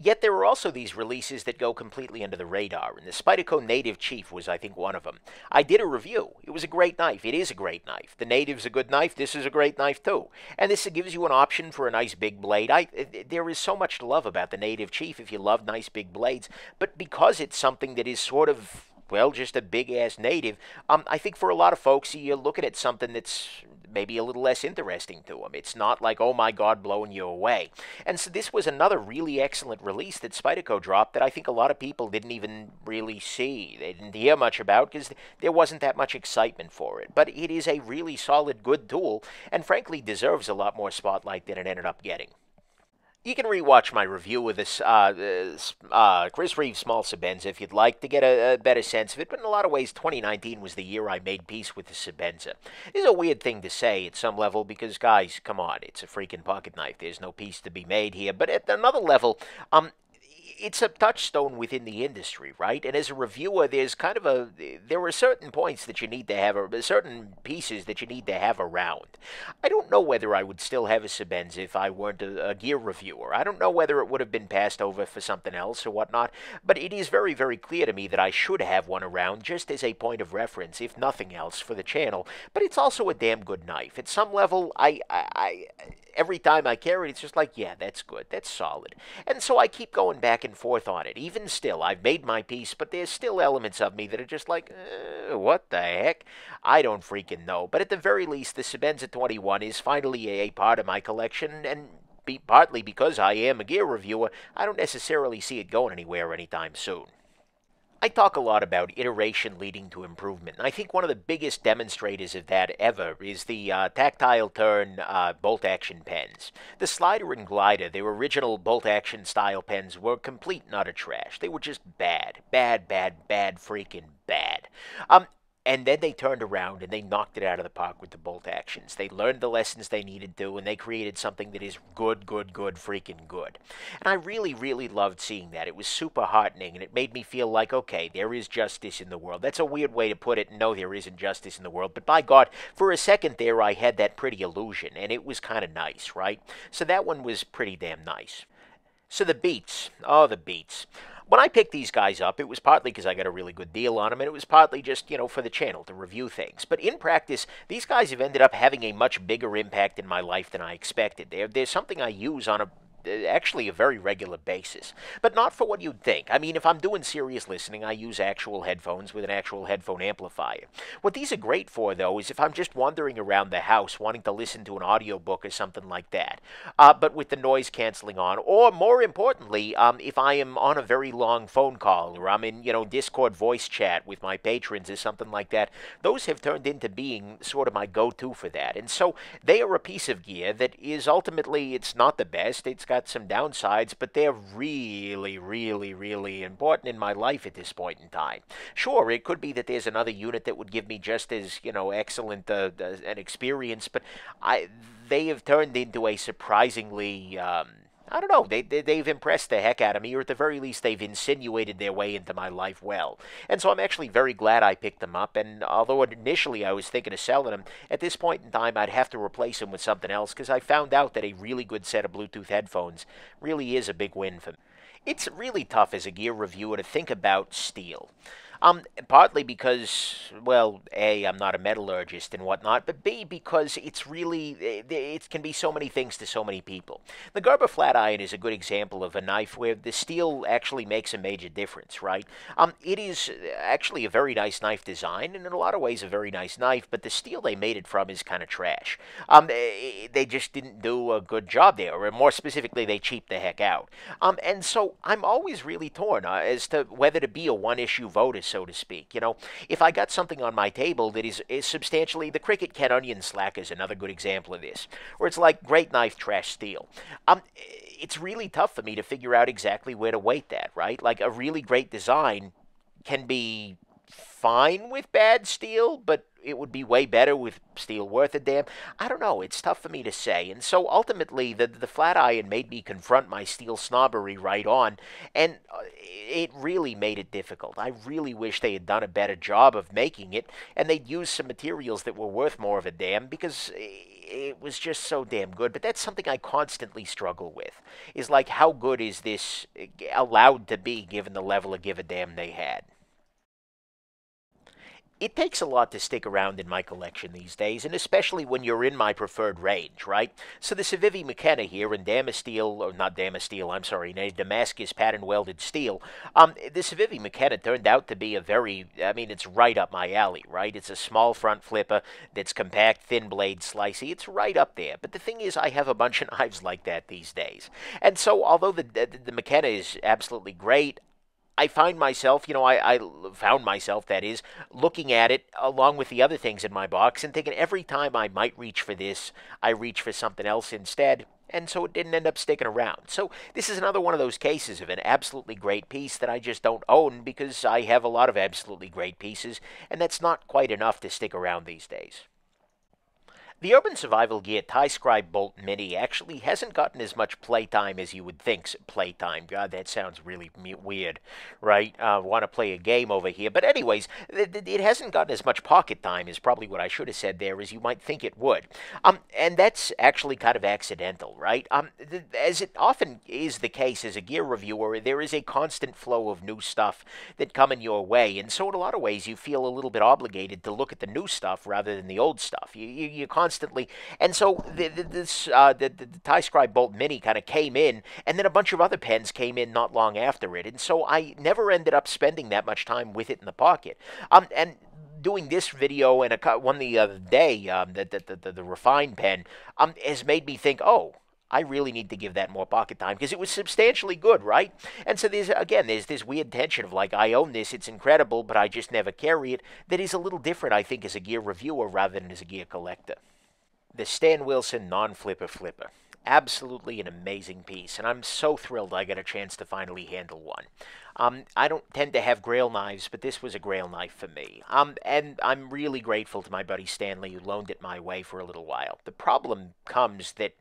Yet there are also these releases that go completely under the radar, and the Spyderco Native Chief was, I think, one of them. I did a review. It was a great knife. It is a great knife. The Native's a good knife. This is a great knife, too. And this gives you an option for a nice big blade. I, there is so much to love about the Native Chief if you love nice big blades, but because it's something that is sort of well, just a big ass native. Um, I think for a lot of folks, you're looking at something that's maybe a little less interesting to them. It's not like, oh my God, blowing you away. And so this was another really excellent release that Spyderco dropped that I think a lot of people didn't even really see. They didn't hear much about because there wasn't that much excitement for it. But it is a really solid, good tool and frankly deserves a lot more spotlight than it ended up getting. You can rewatch my review of this uh, uh, Chris Reeve Small Sebenza if you'd like to get a, a, better sense of it. But in a lot of ways, 2019 was the year I made peace with the Sebenza. It's a weird thing to say at some level because, guys, come on, it's a freaking pocket knife. There's no peace to be made here. But at another level, um, it's a touchstone within the industry, right? And as a reviewer, there's kind of a there are certain points that you need to have, or certain pieces that you need to have around. I don't know whether I would still have a Sebenza if I weren't a, a gear reviewer. I don't know whether it would have been passed over for something else or whatnot. But it is very, very clear to me that I should have one around just as a point of reference, if nothing else, for the channel. But it's also a damn good knife. At some level, I, I, I every time I carry it, it's just like, yeah, that's good, that's solid. And so I keep going back and forth on it. Even still, I've made my peace, but there's still elements of me that are just like, eh, what the heck? I don't freaking know. But at the very least, the Sebenza 21 is finally a part of my collection, and be, partly because I am a gear reviewer, I don't necessarily see it going anywhere anytime soon. I talk a lot about iteration leading to improvement. And I think one of the biggest demonstrators of that ever is the uh, tactile turn uh, bolt action pens. The slider and glider, their original bolt action style pens, were complete and utter trash. They were just bad. Bad, bad, bad, freaking bad. Um, and then they turned around and they knocked it out of the park with the bolt actions. They learned the lessons they needed to, and they created something that is good, good, good, freaking good. And I really, really loved seeing that. It was super heartening, and it made me feel like, okay, there is justice in the world. That's a weird way to put it. No, there isn't justice in the world. But by God, for a second there, I had that pretty illusion, and it was kind of nice, right? So that one was pretty damn nice. So the beats. Oh, the beats when I picked these guys up, it was partly because I got a really good deal on them, and it was partly just, you know, for the channel to review things. But in practice, these guys have ended up having a much bigger impact in my life than I expected. They're, they're something I use on a actually a very regular basis, but not for what you'd think. I mean, if I'm doing serious listening, I use actual headphones with an actual headphone amplifier. What these are great for, though, is if I'm just wandering around the house wanting to listen to an audiobook or something like that, uh, but with the noise canceling on, or more importantly, um, if I am on a very long phone call or I'm in, you know, Discord voice chat with my patrons or something like that, those have turned into being sort of my go-to for that. And so they are a piece of gear that is ultimately, it's not the best. It's got got some downsides, but they're really, really, really important in my life at this point in time. Sure, it could be that there's another unit that would give me just as you know excellent uh, uh, an experience, but I they have turned into a surprisingly um, I don't know. They, they have impressed the heck out of me, or at the very least, they've insinuated their way into my life well. And so I'm actually very glad I picked them up. And although initially I was thinking of selling them, at this point in time I'd have to replace them with something else because I found out that a really good set of Bluetooth headphones really is a big win for me. It's really tough as a gear reviewer to think about steel. Um, partly because, well, A, I'm not a metallurgist and whatnot, but B, because it's really, eh, it can be so many things to so many people. The Gerber flat iron is a good example of a knife where the steel actually makes a major difference, right? Um, it is actually a very nice knife design, and in a lot of ways a very nice knife, but the steel they made it from is kind of trash. Um, they, they just didn't do a good job there, or more specifically, they cheaped the heck out. Um, and so I'm always really torn uh, as to whether to be a one-issue voter so to speak. You know, if I got something on my table that is, is substantially the Cricket cat Onion slack is another good example of this, where it's like great knife, trash, steel. Um, it's really tough for me to figure out exactly where to weight that, right? Like a really great design can be fine with bad steel, but it would be way better with steel worth a damn. I don't know. It's tough for me to say. And so ultimately, the the flat iron made me confront my steel snobbery right on, and uh, it really made it difficult. I really wish they had done a better job of making it, and they'd used some materials that were worth more of a damn because it was just so damn good. But that's something I constantly struggle with. Is like, how good is this uh, allowed to be given the level of give a damn they had? It takes a lot to stick around in my collection these days, and especially when you're in my preferred range, right? So the Civivi McKenna here in Damasteel, or not Damasteel, I'm sorry, in Damascus pattern welded steel. Um, the Civivi McKenna turned out to be a very, I mean, it's right up my alley, right? It's a small front flipper that's compact, thin blade slicey. It's right up there. But the thing is, I have a bunch of knives like that these days. And so, although the, the, the McKenna is absolutely great, I find myself, you know, I, I found myself, that is, looking at it along with the other things in my box and thinking every time I might reach for this, I reach for something else instead. And so it didn't end up sticking around. So this is another one of those cases of an absolutely great piece that I just don't own because I have a lot of absolutely great pieces, and that's not quite enough to stick around these days. The Urban Survival Gear Tie-Scribe Bolt Mini actually hasn't gotten as much playtime as you would think playtime. God, that sounds really weird, right? Uh, Want to play a game over here. But anyways, it hasn't gotten as much pocket time is probably what I should have said there as you might think it would. Um, and that's actually kind of accidental, right? Um, as it often is the case as a gear reviewer, there is a constant flow of new stuff that come in your way. And so in a lot of ways, you feel a little bit obligated to look at the new stuff rather than the old stuff. You, you, you constantly. And so the, the, this uh, the, the, the Tie-Scribe Bolt Mini kind of came in, and then a bunch of other pens came in not long after it. And so I never ended up spending that much time with it in the pocket. Um, and doing this video and a, one the other day, um, the, the, the, the refined pen, um, has made me think, oh, I really need to give that more pocket time because it was substantially good, right? And so there's again, there's this weird tension of like, I own this, it's incredible, but I just never carry it. That is a little different, I think, as a gear reviewer rather than as a gear collector the Stan Wilson non-flipper flipper. Absolutely an amazing piece, and I'm so thrilled I got a chance to finally handle one. Um, I don't tend to have grail knives, but this was a grail knife for me. Um, and I'm really grateful to my buddy Stanley who loaned it my way for a little while. The problem comes that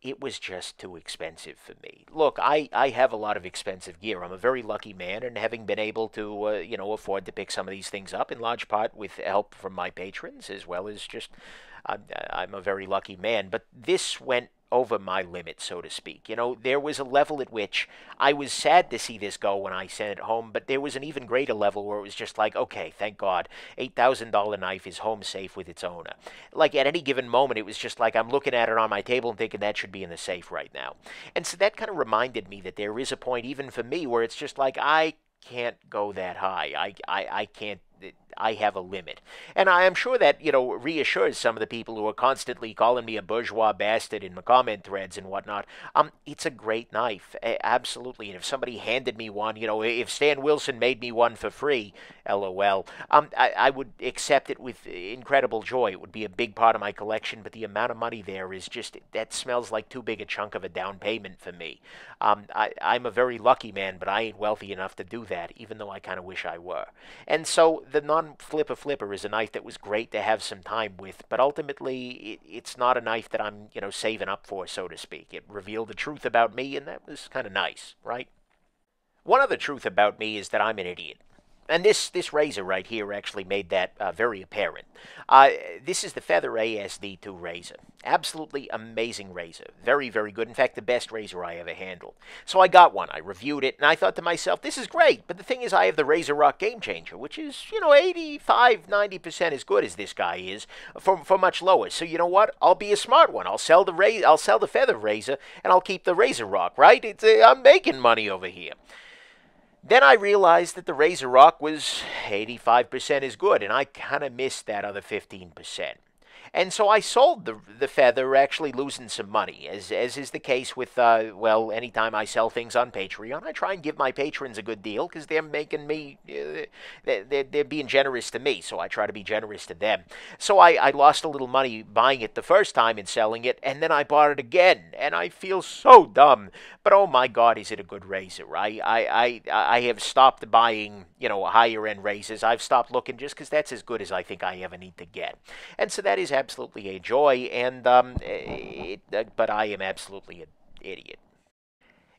it was just too expensive for me. Look, I, I have a lot of expensive gear. I'm a very lucky man, and having been able to, uh, you know, afford to pick some of these things up in large part with help from my patrons, as well as just I'm, I'm a very lucky man. But this went over my limit, so to speak. You know, there was a level at which I was sad to see this go when I sent it home, but there was an even greater level where it was just like, okay, thank God, $8,000 knife is home safe with its owner. Like at any given moment, it was just like I'm looking at it on my table and thinking that should be in the safe right now. And so that kind of reminded me that there is a point, even for me, where it's just like I can't go that high. I, I, I can't I have a limit. And I am sure that, you know, reassures some of the people who are constantly calling me a bourgeois bastard in the comment threads and whatnot. Um, it's a great knife. absolutely. And if somebody handed me one, you know, if Stan Wilson made me one for free, lol, um, I, I would accept it with incredible joy. It would be a big part of my collection, but the amount of money there is just, that smells like too big a chunk of a down payment for me. Um, I, I'm a very lucky man, but I ain't wealthy enough to do that, even though I kind of wish I were. And so the non-flipper flipper is a knife that was great to have some time with, but ultimately it, it's not a knife that I'm, you know, saving up for, so to speak. It revealed the truth about me, and that was kind of nice, right? One other truth about me is that I'm an idiot and this this razor right here actually made that uh, very apparent. Uh, this is the Feather ASD2 razor. Absolutely amazing razor. Very, very good. In fact, the best razor I ever handled. So I got one. I reviewed it, and I thought to myself, this is great. But the thing is, I have the RazoRock Game Changer, which is, you know, 85, 90% as good as this guy is for, for much lower. So you know what? I'll be a smart one. I'll sell the ra- I'll sell the Feather razor, and I'll keep the RazoRock, right? It's, uh, I'm making money over here. Then I realized that the RazoRock was 85% as good, and I kind of missed that other 15%. And so I sold the the feather, actually losing some money, as as is the case with uh, well, anytime I sell things on Patreon, I try and give my patrons a good deal because they're making me, uh, they're, they're being generous to me, so I try to be generous to them. So I, I lost a little money buying it the first time and selling it, and then I bought it again, and I feel so dumb. But oh my God, is it a good razor? I I I, I have stopped buying you know higher end razors. I've stopped looking just because that's as good as I think I ever need to get, and so that is absolutely a joy. And um, it, uh, but I am absolutely an idiot.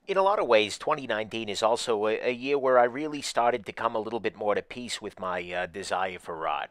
In a lot of ways, 2019 is also a, a, year where I really started to come a little bit more to peace with my uh, desire for rod.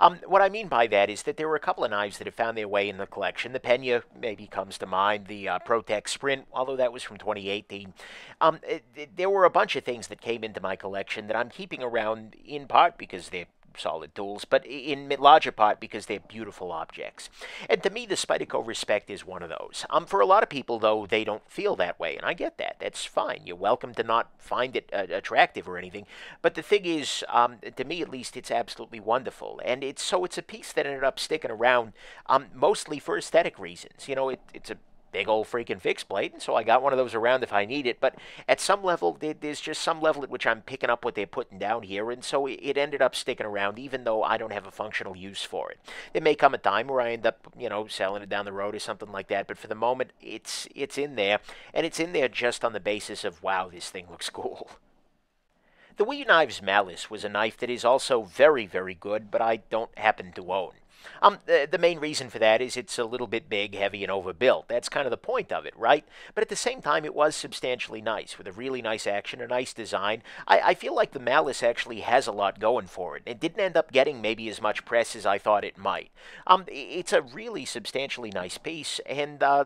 Um, what I mean by that is that there were a couple of knives that have found their way in the collection. The Pena maybe comes to mind, the uh, Sprint, although that was from 2018. Um, it, it, there were a bunch of things that came into my collection that I'm keeping around in part because they're solid tools, but in larger part because they're beautiful objects. And to me, the Spyderco Respect is one of those. Um, for a lot of people, though, they don't feel that way, and I get that. That's fine. You're welcome to not find it uh, attractive or anything. But the thing is, um, to me at least, it's absolutely wonderful. And it's so it's a piece that ended up sticking around um, mostly for aesthetic reasons. You know, it, it's a big old freaking fixed blade, and so I got one of those around if I need it. But at some level, there's just some level at which I'm picking up what they're putting down here, and so it ended up sticking around, even though I don't have a functional use for it. There may come a time where I end up, you know, selling it down the road or something like that, but for the moment, it's it's in there, and it's in there just on the basis of wow, this thing looks cool. The WE Knives Malice was a knife that is also very, very good, but I don't happen to own. Um, the, the main reason for that is it's a little bit big, heavy, and overbuilt. That's kind of the point of it, right? But at the same time, it was substantially nice, with a really nice action, a nice design. I, I feel like the Malice actually has a lot going for it. It didn't end up getting maybe as much press as I thought it might. Um, it's a really substantially nice piece, and uh,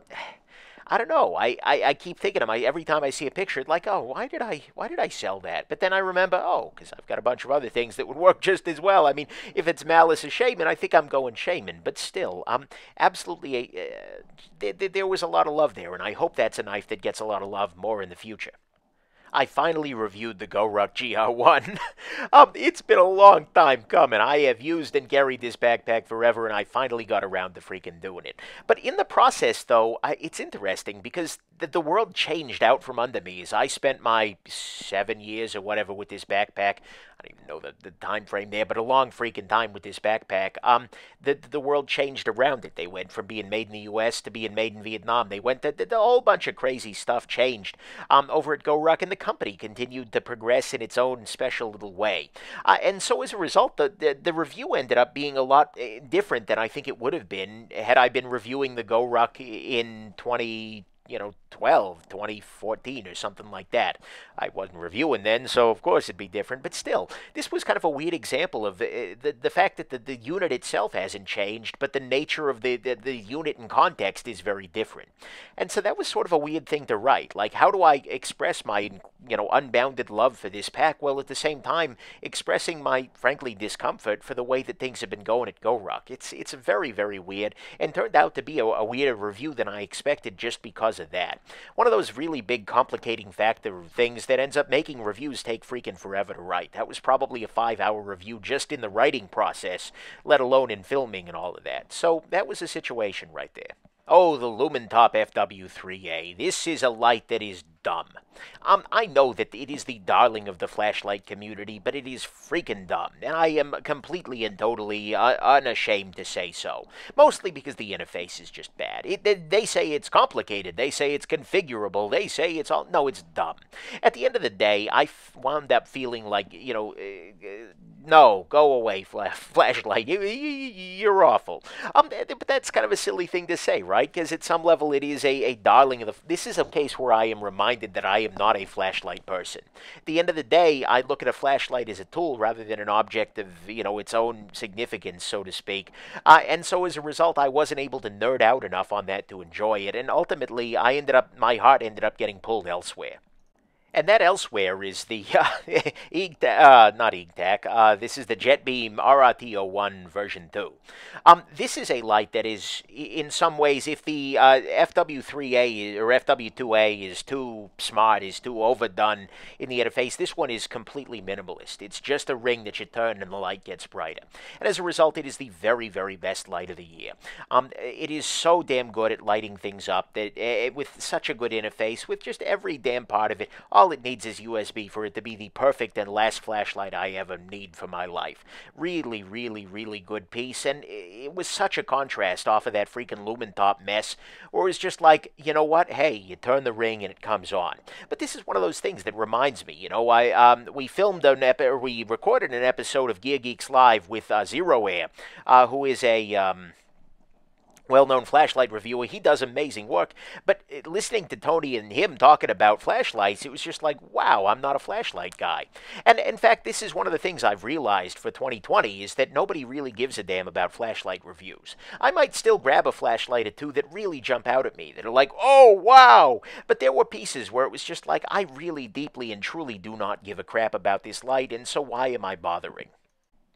I don't know. I, I, I keep thinking of my every time I see a picture, like, oh, why did I why did I sell that? But then I remember, oh, because I've got a bunch of other things that would work just as well. I mean, if it's Malice or Shaman, I think I'm going Shaman. But still, um, absolutely, uh, there, there was a lot of love there, and I hope that's a knife that gets a lot of love more in the future. I finally reviewed the GoRuck GR1. um, it's been a long time coming. I have used and carried this backpack forever, and I finally got around to freaking doing it. But in the process, though, I, it's interesting because the, the world changed out from under me as I spent my seven years or whatever with this backpack I don't even know the, the time frame there, but a long freaking time with this backpack. Um, the the world changed around it. They went from being made in the U.S. to being made in Vietnam. They went the, the, whole bunch of crazy stuff changed. Um, over at GoRuck, and the company continued to progress in its own special little way. Uh, and so as a result, the, the the review ended up being a lot eh, different than I think it would have been had I been reviewing the GoRuck in 20 you know, 12, 2014 or something like that. I wasn't reviewing then, so of course it'd be different, but still, this was kind of a weird example of the, the, the fact that the, the unit itself hasn't changed, but the nature of the, the, the unit and context is very different. And so that was sort of a weird thing to write. Like, how do I express my, you know, unbounded love for this pack while at the same time expressing my, frankly, discomfort for the way that things have been going at GoRuck? It's, it's very, very weird, and turned out to be a, a weirder review than I expected just because of that. One of those really big complicating factor things that ends up making reviews take freaking forever to write. That was probably a five hour review just in the writing process, let alone in filming and all of that. So that was a situation right there. Oh, the Lumintop FW3A. This is a light that is dumb. Um, I know that it is the darling of the flashlight community, but it is freaking dumb, and I am completely and totally uh, unashamed to say so. Mostly because the interface is just bad. It, they, say it's complicated. They say it's configurable. They say it's all... No, it's dumb. At the end of the day, I wound up feeling like, you know... Uh, no, go away, flashlight. You, you're awful. Um, but that's kind of a silly thing to say, right? Because at some level, it is a, a darling of the. This is a case where I am reminded that I am not a flashlight person. At the end of the day, I look at a flashlight as a tool rather than an object of you know its own significance, so to speak. Uh, and so as a result, I wasn't able to nerd out enough on that to enjoy it, and ultimately, I ended up my heart ended up getting pulled elsewhere. And that elsewhere is the uh, uh, not EGTAC. Uh, this is the JetBeam RRT01 version 2. Um, this is a light that is, in some ways, if the uh, FW3A or FW2A is too smart, is too overdone in the interface, this one is completely minimalist. It's just a ring that you turn and the light gets brighter. And as a result, it is the very, very best light of the year. Um, it is so damn good at lighting things up that uh, with such a good interface, with just every damn part of it. All it needs is USB for it to be the perfect and last flashlight I ever need for my life. Really, really, really good piece, and it was such a contrast off of that freaking Lumintop mess, or it's just like, you know what? Hey, you turn the ring and it comes on. But this is one of those things that reminds me, you know, I um, we filmed an ep- or we recorded an episode of Gear Geeks Live with uh, Zero Air, uh, who is a um, well-known flashlight reviewer. He does amazing work. But uh, listening to Tony and him talking about flashlights, it was just like, wow, I'm not a flashlight guy. And in fact, this is one of the things I've realized for 2020 is that nobody really gives a damn about flashlight reviews. I might still grab a flashlight or two that really jump out at me, that are like, oh, wow. But there were pieces where it was just like, I really deeply and truly do not give a crap about this light, and so why am I bothering?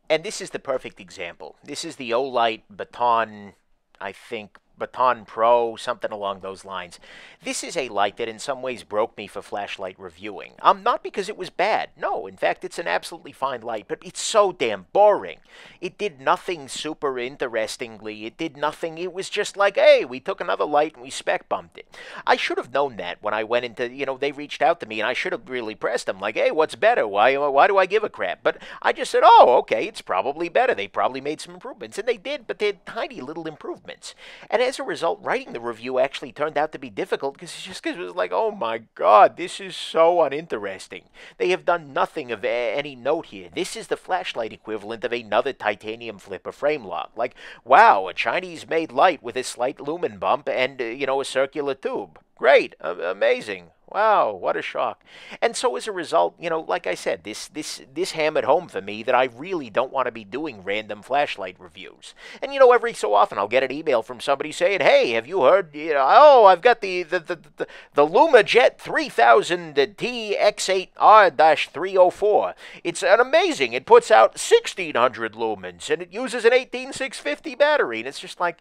And this is the perfect example. This is the Olight Baton I think Baton Pro, something along those lines. This is a light that in some ways broke me for flashlight reviewing. Um, not because it was bad. No, in fact, it's an absolutely fine light, but it's so damn boring. It did nothing super interestingly. It did nothing. It was just like, hey, we took another light and we spec bumped it. I should have known that when I went into, you know, they reached out to me and I should have really pressed them, like, hey, what's better? Why, why do I give a crap? But I just said, oh, okay, it's probably better. They probably made some improvements. And they did, but they're tiny little improvements. And as a result, writing the review actually turned out to be difficult because just because it was like, oh my god, this is so uninteresting. They have done nothing of any note here. This is the flashlight equivalent of another titanium flipper frame lock. Like, wow, a Chinese-made light with a slight lumen bump and, uh, you know, a circular tube. Great, amazing. Wow, what a shock. And so as a result, you know, like I said, this this this hammered home for me that I really don't want to be doing random flashlight reviews. And you know, every so often I'll get an email from somebody saying, "Hey, have you heard, you know, oh, I've got the the the the, the LumaJet 3000 TX8R-304. It's an amazing. It puts out 1600 lumens and it uses an 18650 battery." And it's just like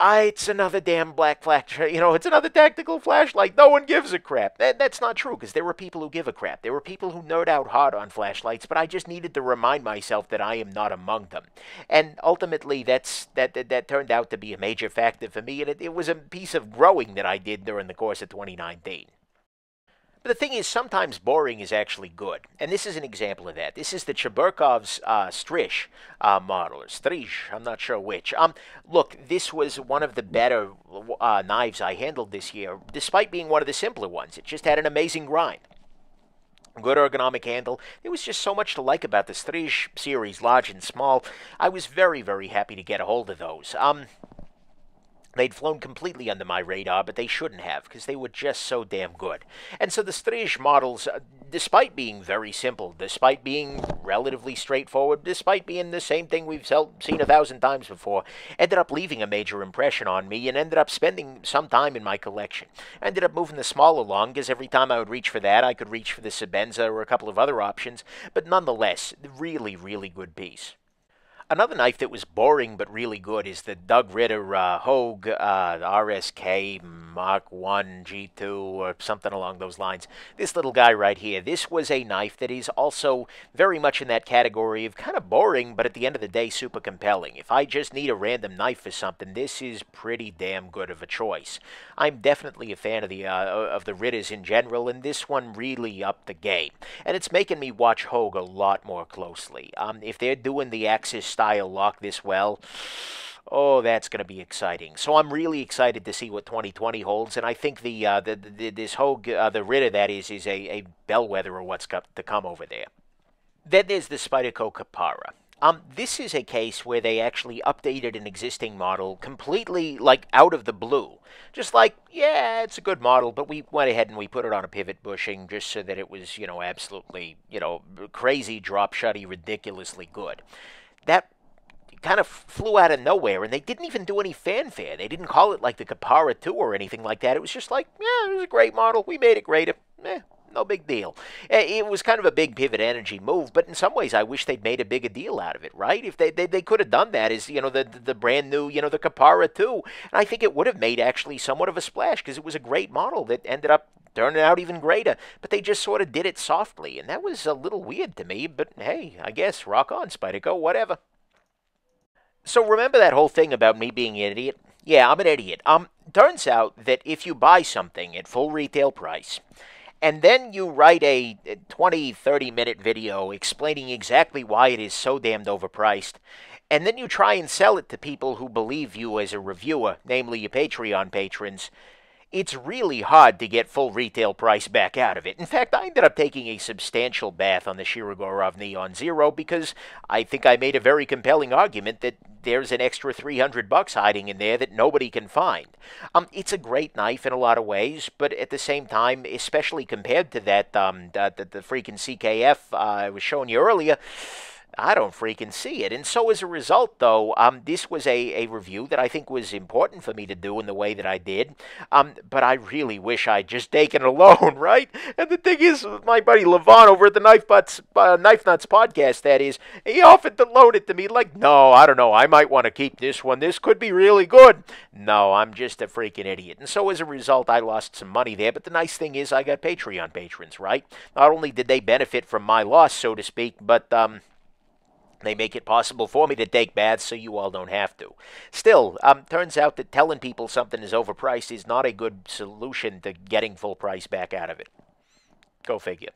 I, it's another damn black flash. You know, it's another tactical flashlight. No one gives a crap. That, that's not true because there were people who give a crap. There were people who nerd out hard on flashlights, but I just needed to remind myself that I am not among them. And ultimately, that's that that, that turned out to be a major factor for me, and it, it was a piece of growing that I did during the course of 2019. But the thing is, sometimes boring is actually good. And this is an example of that. This is the Cheburkov's uh, Strish uh, model, or Strish, I'm not sure which. Um, look, this was one of the better uh, knives I handled this year, despite being one of the simpler ones. It just had an amazing grind good ergonomic handle. There was just so much to like about the Strish series, large and small. I was very, very happy to get a hold of those. Um, They'd flown completely under my radar, but they shouldn't have, because they were just so damn good. And so the Strish models, uh, despite being very simple, despite being relatively straightforward, despite being the same thing we've seen a thousand times before, ended up leaving a major impression on me and ended up spending some time in my collection. Ended up moving the small along, because every time I would reach for that, I could reach for the Sebenza or a couple of other options, but nonetheless, really, really good piece. Another knife that was boring but really good is the Doug Ritter uh, Hogue uh, RSK Mark 1 G2 or something along those lines. This little guy right here, this was a knife that is also very much in that category of kind of boring, but at the end of the day, super compelling. If I just need a random knife for something, this is pretty damn good of a choice. I'm definitely a fan of the uh, of the Ritters in general, and this one really upped the game. And it's making me watch Hogue a lot more closely. Um, if they're doing the Axis style lock this well, oh, that's going to be exciting. So I'm really excited to see what 2020 holds, and I think the, uh, the, the this whole uh, the Ritter that is is a, a bellwether of what's to come over there. Then there's the Spyderco Chaparral. Um, this is a case where they actually updated an existing model completely, like, out of the blue. Just like, yeah, it's a good model, but we went ahead and we put it on a pivot bushing just so that it was, you know, absolutely, you know, crazy drop shutty, ridiculously good that kind of flew out of nowhere, and they didn't even do any fanfare. They didn't call it like the Chaparral 2 or anything like that. It was just like, yeah, it was a great model. We made it great. eh, no big deal. Eh, it was kind of a big pivot energy move, but in some ways, I wish they'd made a bigger deal out of it, right? If they they, they could have done that, is you know the the brand new you know the Chaparral too, and I think it would have made actually somewhat of a splash because it was a great model that ended up turning out even greater. But they just sort of did it softly, and that was a little weird to me. But hey, I guess rock on, Spyderco, whatever. So remember that whole thing about me being an idiot? Yeah, I'm an idiot. Um, turns out that if you buy something at full retail price and then you write a 20, 30 minute video explaining exactly why it is so damned overpriced, and then you try and sell it to people who believe you as a reviewer, namely your Patreon patrons, it's really hard to get full retail price back out of it. In fact, I ended up taking a substantial bath on the Shirogorov Neon Zero because I think I made a very compelling argument that there's an extra 300 bucks hiding in there that nobody can find. Um, it's a great knife in a lot of ways, but at the same time, especially compared to that, um, the, the, the freaking CKF uh, I was showing you earlier, I don't freaking see it. And so as a result, though, um, this was a, a review that I think was important for me to do in the way that I did. Um, but I really wish I'd just taken a loan, right? And the thing is, my buddy Levon over at the Knife Butts, uh, Knife Nuts podcast, that is, he offered to loan it to me. Like, no, I don't know. I might want to keep this one. This could be really good. No, I'm just a freaking idiot. And so as a result, I lost some money there. But the nice thing is, I got Patreon patrons, right? Not only did they benefit from my loss, so to speak, but um, they make it possible for me to take baths so you all don't have to. Still, um, turns out that telling people something is overpriced is not a good solution to getting full price back out of it. Go figure.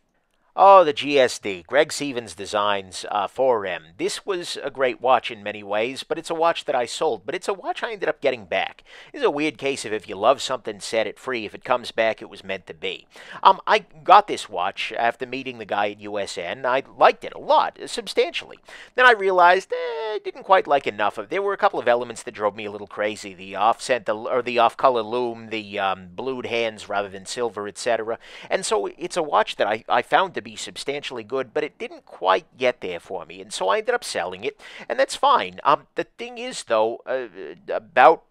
Oh, the GSD, Greg Stevens Designs uh, 4M. This was a great watch in many ways, but it's a watch that I sold. But it's a watch I ended up getting back. It's a weird case of if you love something, set it free. If it comes back, it was meant to be. Um, I got this watch after meeting the guy at USN. I liked it a lot, substantially. Then I realized eh, I didn't quite like enough of it. There were a couple of elements that drove me a little crazy. The off-center or the off-color lume, the um, blued hands rather than silver, etc. And so it's a watch that I, I found to be be substantially good, but it didn't quite get there for me, and so I ended up selling it, and that's fine. Um, the thing is, though, uh, about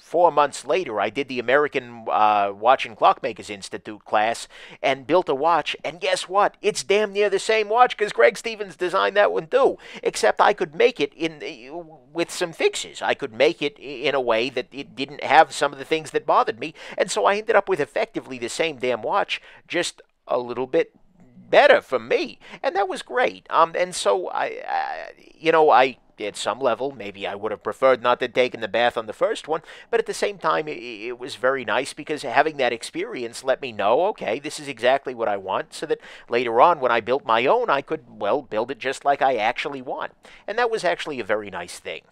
four months later, I did the American uh, Watch and Clockmakers Institute class and built a watch. And guess what? It's damn near the same watch because Greg Stevens designed that one too. Except I could make it in with some fixes. I could make it in a way that it didn't have some of the things that bothered me. And so I ended up with effectively the same damn watch, just a little bit better for me, and that was great. Um, and so I, I you know, I at some level, maybe I would have preferred not to taken the bath on the first one, but at the same time, it, it, was very nice because having that experience let me know, okay, this is exactly what I want, so that later on, when I built my own, I could, well, build it just like I actually want. And that was actually a very nice thing.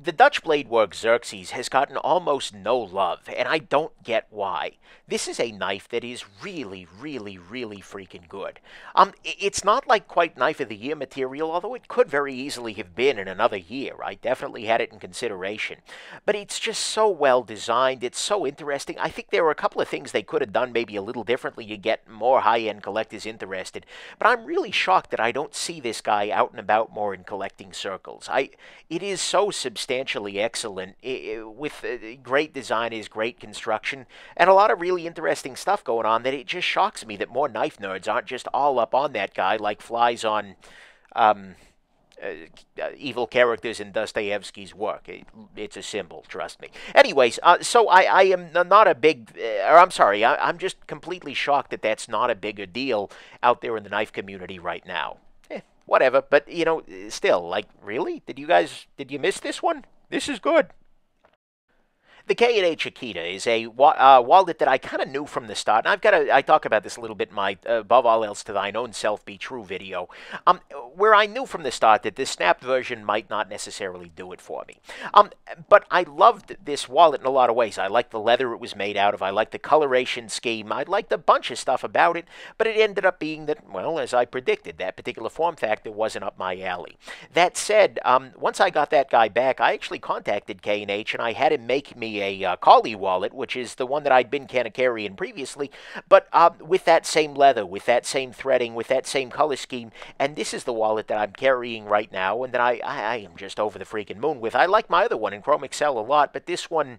The Dutch blade work Xerxes has gotten almost no love, and I don't get why. This is a knife that is really, really, really freaking good. Um, it's not like quite knife of the year material, although it could very easily have been in another year. I definitely had it in consideration. But it's just so well designed. It's so interesting. I think there are a couple of things they could have done maybe a little differently to get more high-end collectors interested. But I'm really shocked that I don't see this guy out and about more in collecting circles. I, it is so substantial substantially excellent with uh, great designers, great construction, and a lot of really interesting stuff going on that it just shocks me that more knife nerds aren't just all up on that guy like flies on um, uh, uh, evil characters in Dostoevsky's work. It, it's a symbol, trust me. Anyways, uh, so I, I am not a big, uh, or I'm sorry, I, I'm just completely shocked that that's not a bigger deal out there in the knife community right now whatever. But you know, still, like, really? Did you guys did you miss this one? This is good. The K&H Akita is a uh, wallet that I kind of knew from the start. And I've got to, I talk about this a little bit in my uh, Above All Else to Thine Own Self Be True video, um, where I knew from the start that this snapped version might not necessarily do it for me. Um, but I loved this wallet in a lot of ways. I liked the leather it was made out of. I liked the coloration scheme. I liked a bunch of stuff about it, but it ended up being that, well, as I predicted, that particular form factor wasn't up my alley. That said, um, once I got that guy back, I actually contacted K&H and I had him make me a uh, Kali wallet, which is the one that I'd been kind of carrying previously, but uh, with that same leather, with that same threading, with that same color scheme. And this is the wallet that I'm carrying right now, and that I, I, I am just over the freaking moon with. I like my other one in Chromexcel a lot, but this one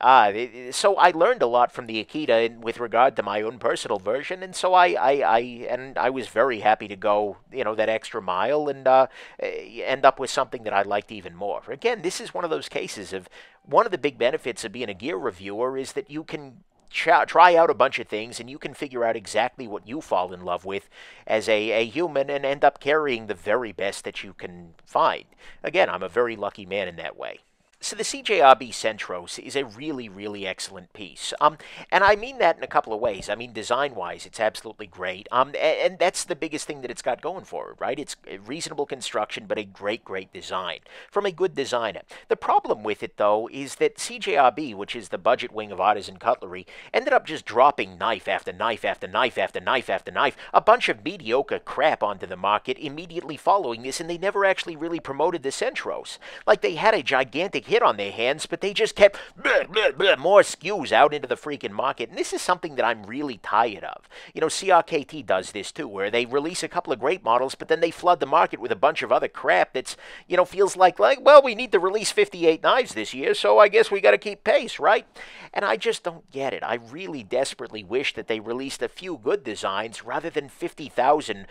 uh, so I learned a lot from the Akita in, with regard to my own personal version, and so I, I, I, and I was very happy to go, you know, that extra mile and uh, end up with something that I liked even more. Again, this is one of those cases of one of the big benefits of being a gear reviewer is that you can try out a bunch of things and you can figure out exactly what you fall in love with as a, a human and end up carrying the very best that you can find. Again, I'm a very lucky man in that way. So the CJRB Centros is a really, really excellent piece. Um, and I mean that in a couple of ways. I mean, design-wise, it's absolutely great. Um, and, and, that's the biggest thing that it's got going for it, right? It's reasonable construction, but a great, great design from a good designer. The problem with it, though, is that CJRB, which is the budget wing of Artisan Cutlery, ended up just dropping knife after knife after knife after knife after knife, a bunch of mediocre crap onto the market immediately following this, and they never actually really promoted the Centros. Like, they had a gigantic hit on their hands, but they just kept blah, blah, blah, more SKUs out into the freaking market. And this is something that I'm really tired of. You know, CRKT does this too, where they release a couple of great models, but then they flood the market with a bunch of other crap that's, you know, feels like, like well, we need to release 58 knives this year, so I guess we got to keep pace, right? And I just don't get it. I really desperately wish that they released a few good designs rather than 50,000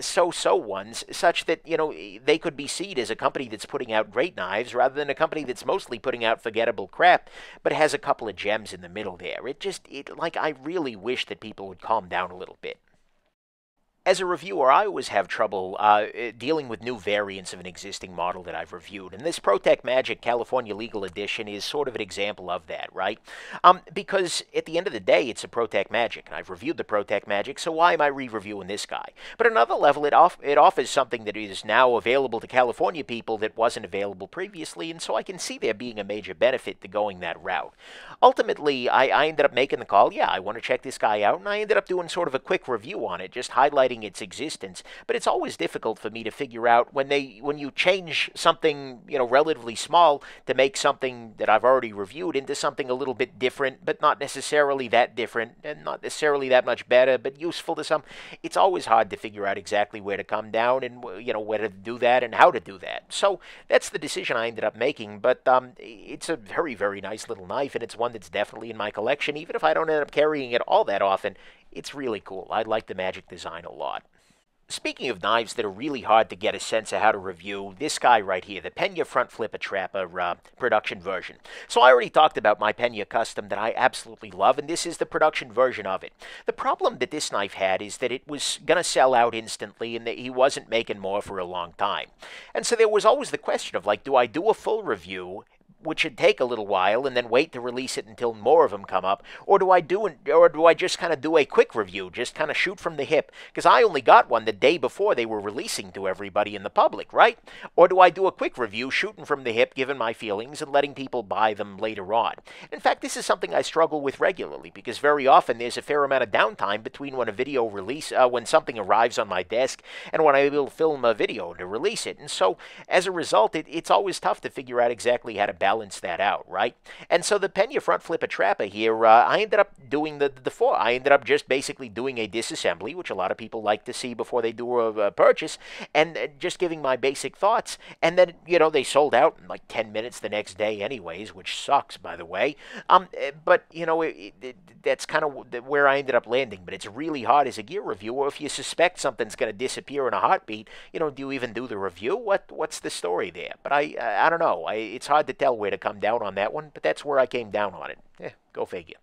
so-so ones, such that you know they could be seen as a company that's putting out great knives rather than a company that's mostly putting out forgettable crap, but has a couple of gems in the middle there. It just, it like I really wish that people would calm down a little bit. As a reviewer, I always have trouble uh, eh, dealing with new variants of an existing model that I've reviewed, and this ProTech Magic California Legal Edition is sort of an example of that, right? Um, because at the end of the day, it's a ProTech Magic, and I've reviewed the ProTech Magic, so why am I re-reviewing this guy? But another level, it, off it offers something that is now available to California people that wasn't available previously, and so I can see there being a major benefit to going that route. Ultimately, I, I ended up making the call, yeah, I want to check this guy out, and I ended up doing sort of a quick review on it, just highlighting its existence. But it's always difficult for me to figure out when they when you change something you know relatively small to make something that I've already reviewed into something a little bit different, but not necessarily that different, and not necessarily that much better, but useful to some. It's always hard to figure out exactly where to come down and you know where to do that and how to do that. So that's the decision I ended up making. But um, it's a very very nice little knife, and it's one that's definitely in my collection, even if I don't end up carrying it all that often. It's really cool. I like the magic design a lot. Speaking of knives that are really hard to get a sense of how to review, this guy right here, the Pena Front Flip Trapper uh, production version. So I already talked about my Pena Custom that I absolutely love, and this is the production version of it. The problem that this knife had is that it was going to sell out instantly and that he wasn't making more for a long time. And so there was always the question of, like, do I do a full review which should take a little while and then wait to release it until more of them come up or do I do or do I just kind of do a quick review just kind of shoot from the hip? Because I only got one the day before they were releasing to everybody in the public right? Or do I do a quick review shooting from the hip given my feelings and letting people buy them later on? In fact this is something I struggle with regularly because very often there's a fair amount of downtime between when a video release uh, when something arrives on my desk and when I'm able to film a video to release it. And so as a result it, it's always tough to figure out exactly how to balance balance that out, right? And so the Pena front flip trapper here, uh, I ended up doing the, the four. I ended up just basically doing a disassembly, which a lot of people like to see before they do a, a purchase, and uh, just giving my basic thoughts. And then, you know, they sold out in like 10 minutes the next day anyways, which sucks, by the way. Um, eh, but, you know, it, it, that's kind of where I ended up landing. But it's really hard as a gear reviewer. If you suspect something's going to disappear in a heartbeat, you know, do you even do the review? What What's the story there? But I, I, I don't know. I, it's hard to tell where to come down on that one, but that's where I came down on it. Eh, go figure.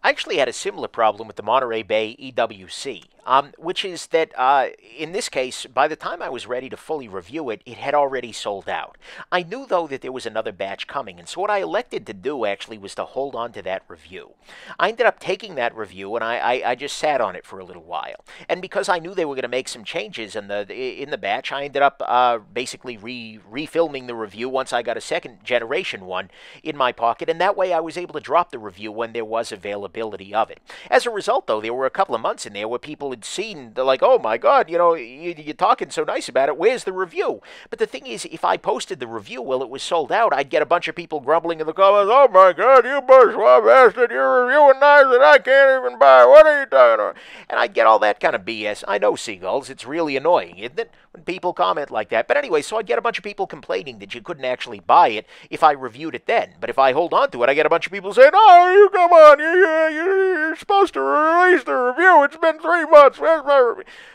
I actually had a similar problem with the Monterey Bay EWC um, which is that uh, in this case, by the time I was ready to fully review it, it had already sold out. I knew, though, that there was another batch coming, and so what I elected to do actually was to hold on to that review. I ended up taking that review, and I, I, I just sat on it for a little while. And because I knew they were going to make some changes in the in the batch, I ended up uh, basically re refilming the review once I got a second generation one in my pocket, and that way I was able to drop the review when there was availability of it. As a result, though, there were a couple of months in there where people had seen. They're like, oh my god, you know, you, you're talking so nice about it. Where's the review? But the thing is, if I posted the review while it was sold out, I'd get a bunch of people grumbling in the comments, oh my god, you bourgeois bastard, you're reviewing knives that I can't even buy. What are you talking about? And I'd get all that kind of BS. I know, Seagulls, it's really annoying, isn't it, people comment like that. But anyway, so I'd get a bunch of people complaining that you couldn't actually buy it if I reviewed it then. But if I hold on to it, I get a bunch of people saying, oh, you come on, you, you, you're supposed to release the review. It's been three months.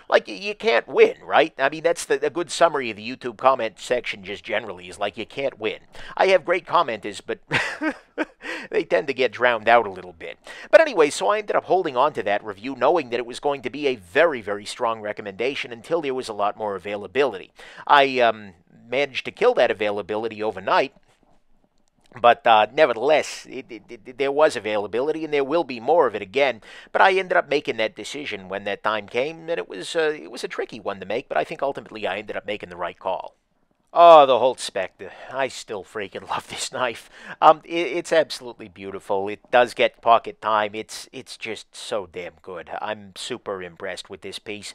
Like, you, you can't win, right? I mean, that's the, a good summary of the YouTube comment section just generally is like, you can't win. I have great commenters, but they tend to get drowned out a little bit. But anyway, so I ended up holding on to that review knowing that it was going to be a very, very strong recommendation until there was a lot more availability. I um, managed to kill that availability overnight but uh, nevertheless, it, it, it, there was availability, and there will be more of it again. But I ended up making that decision when that time came, and it was uh, it was a tricky one to make. But I think ultimately I ended up making the right call. Oh, the Holt Spectre. I still freaking love this knife. Um, it's absolutely beautiful. It does get pocket time. It's it's just so damn good. I'm super impressed with this piece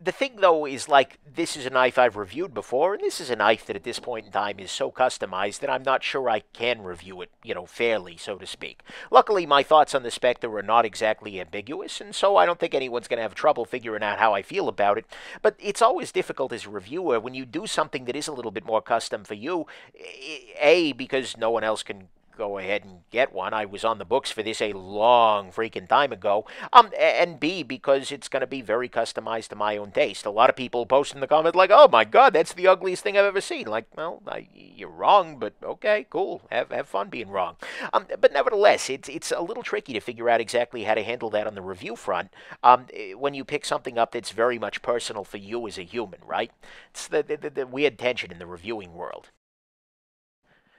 the thing though is like this is a knife I've reviewed before, and this is a knife that at this point in time is so customized that I'm not sure I can review it, you know, fairly, so to speak. Luckily, my thoughts on the Spectre are not exactly ambiguous, and so I don't think anyone's going to have trouble figuring out how I feel about it. But it's always difficult as a reviewer when you do something that is a little bit more custom for you. Eh, a, because no one else can go ahead and get one. I was on the books for this a long freaking time ago. Um, and B, because it's going to be very customized to my own taste. A lot of people post in the comments like, "Oh my God, that's the ugliest thing I've ever seen." Like, well, I, you're wrong, but okay, cool. Have have fun being wrong. Um, but nevertheless, it's it's a little tricky to figure out exactly how to handle that on the review front. Um, eh, when you pick something up that's very much personal for you as a human, right? It's the, the, the weird tension in the reviewing world.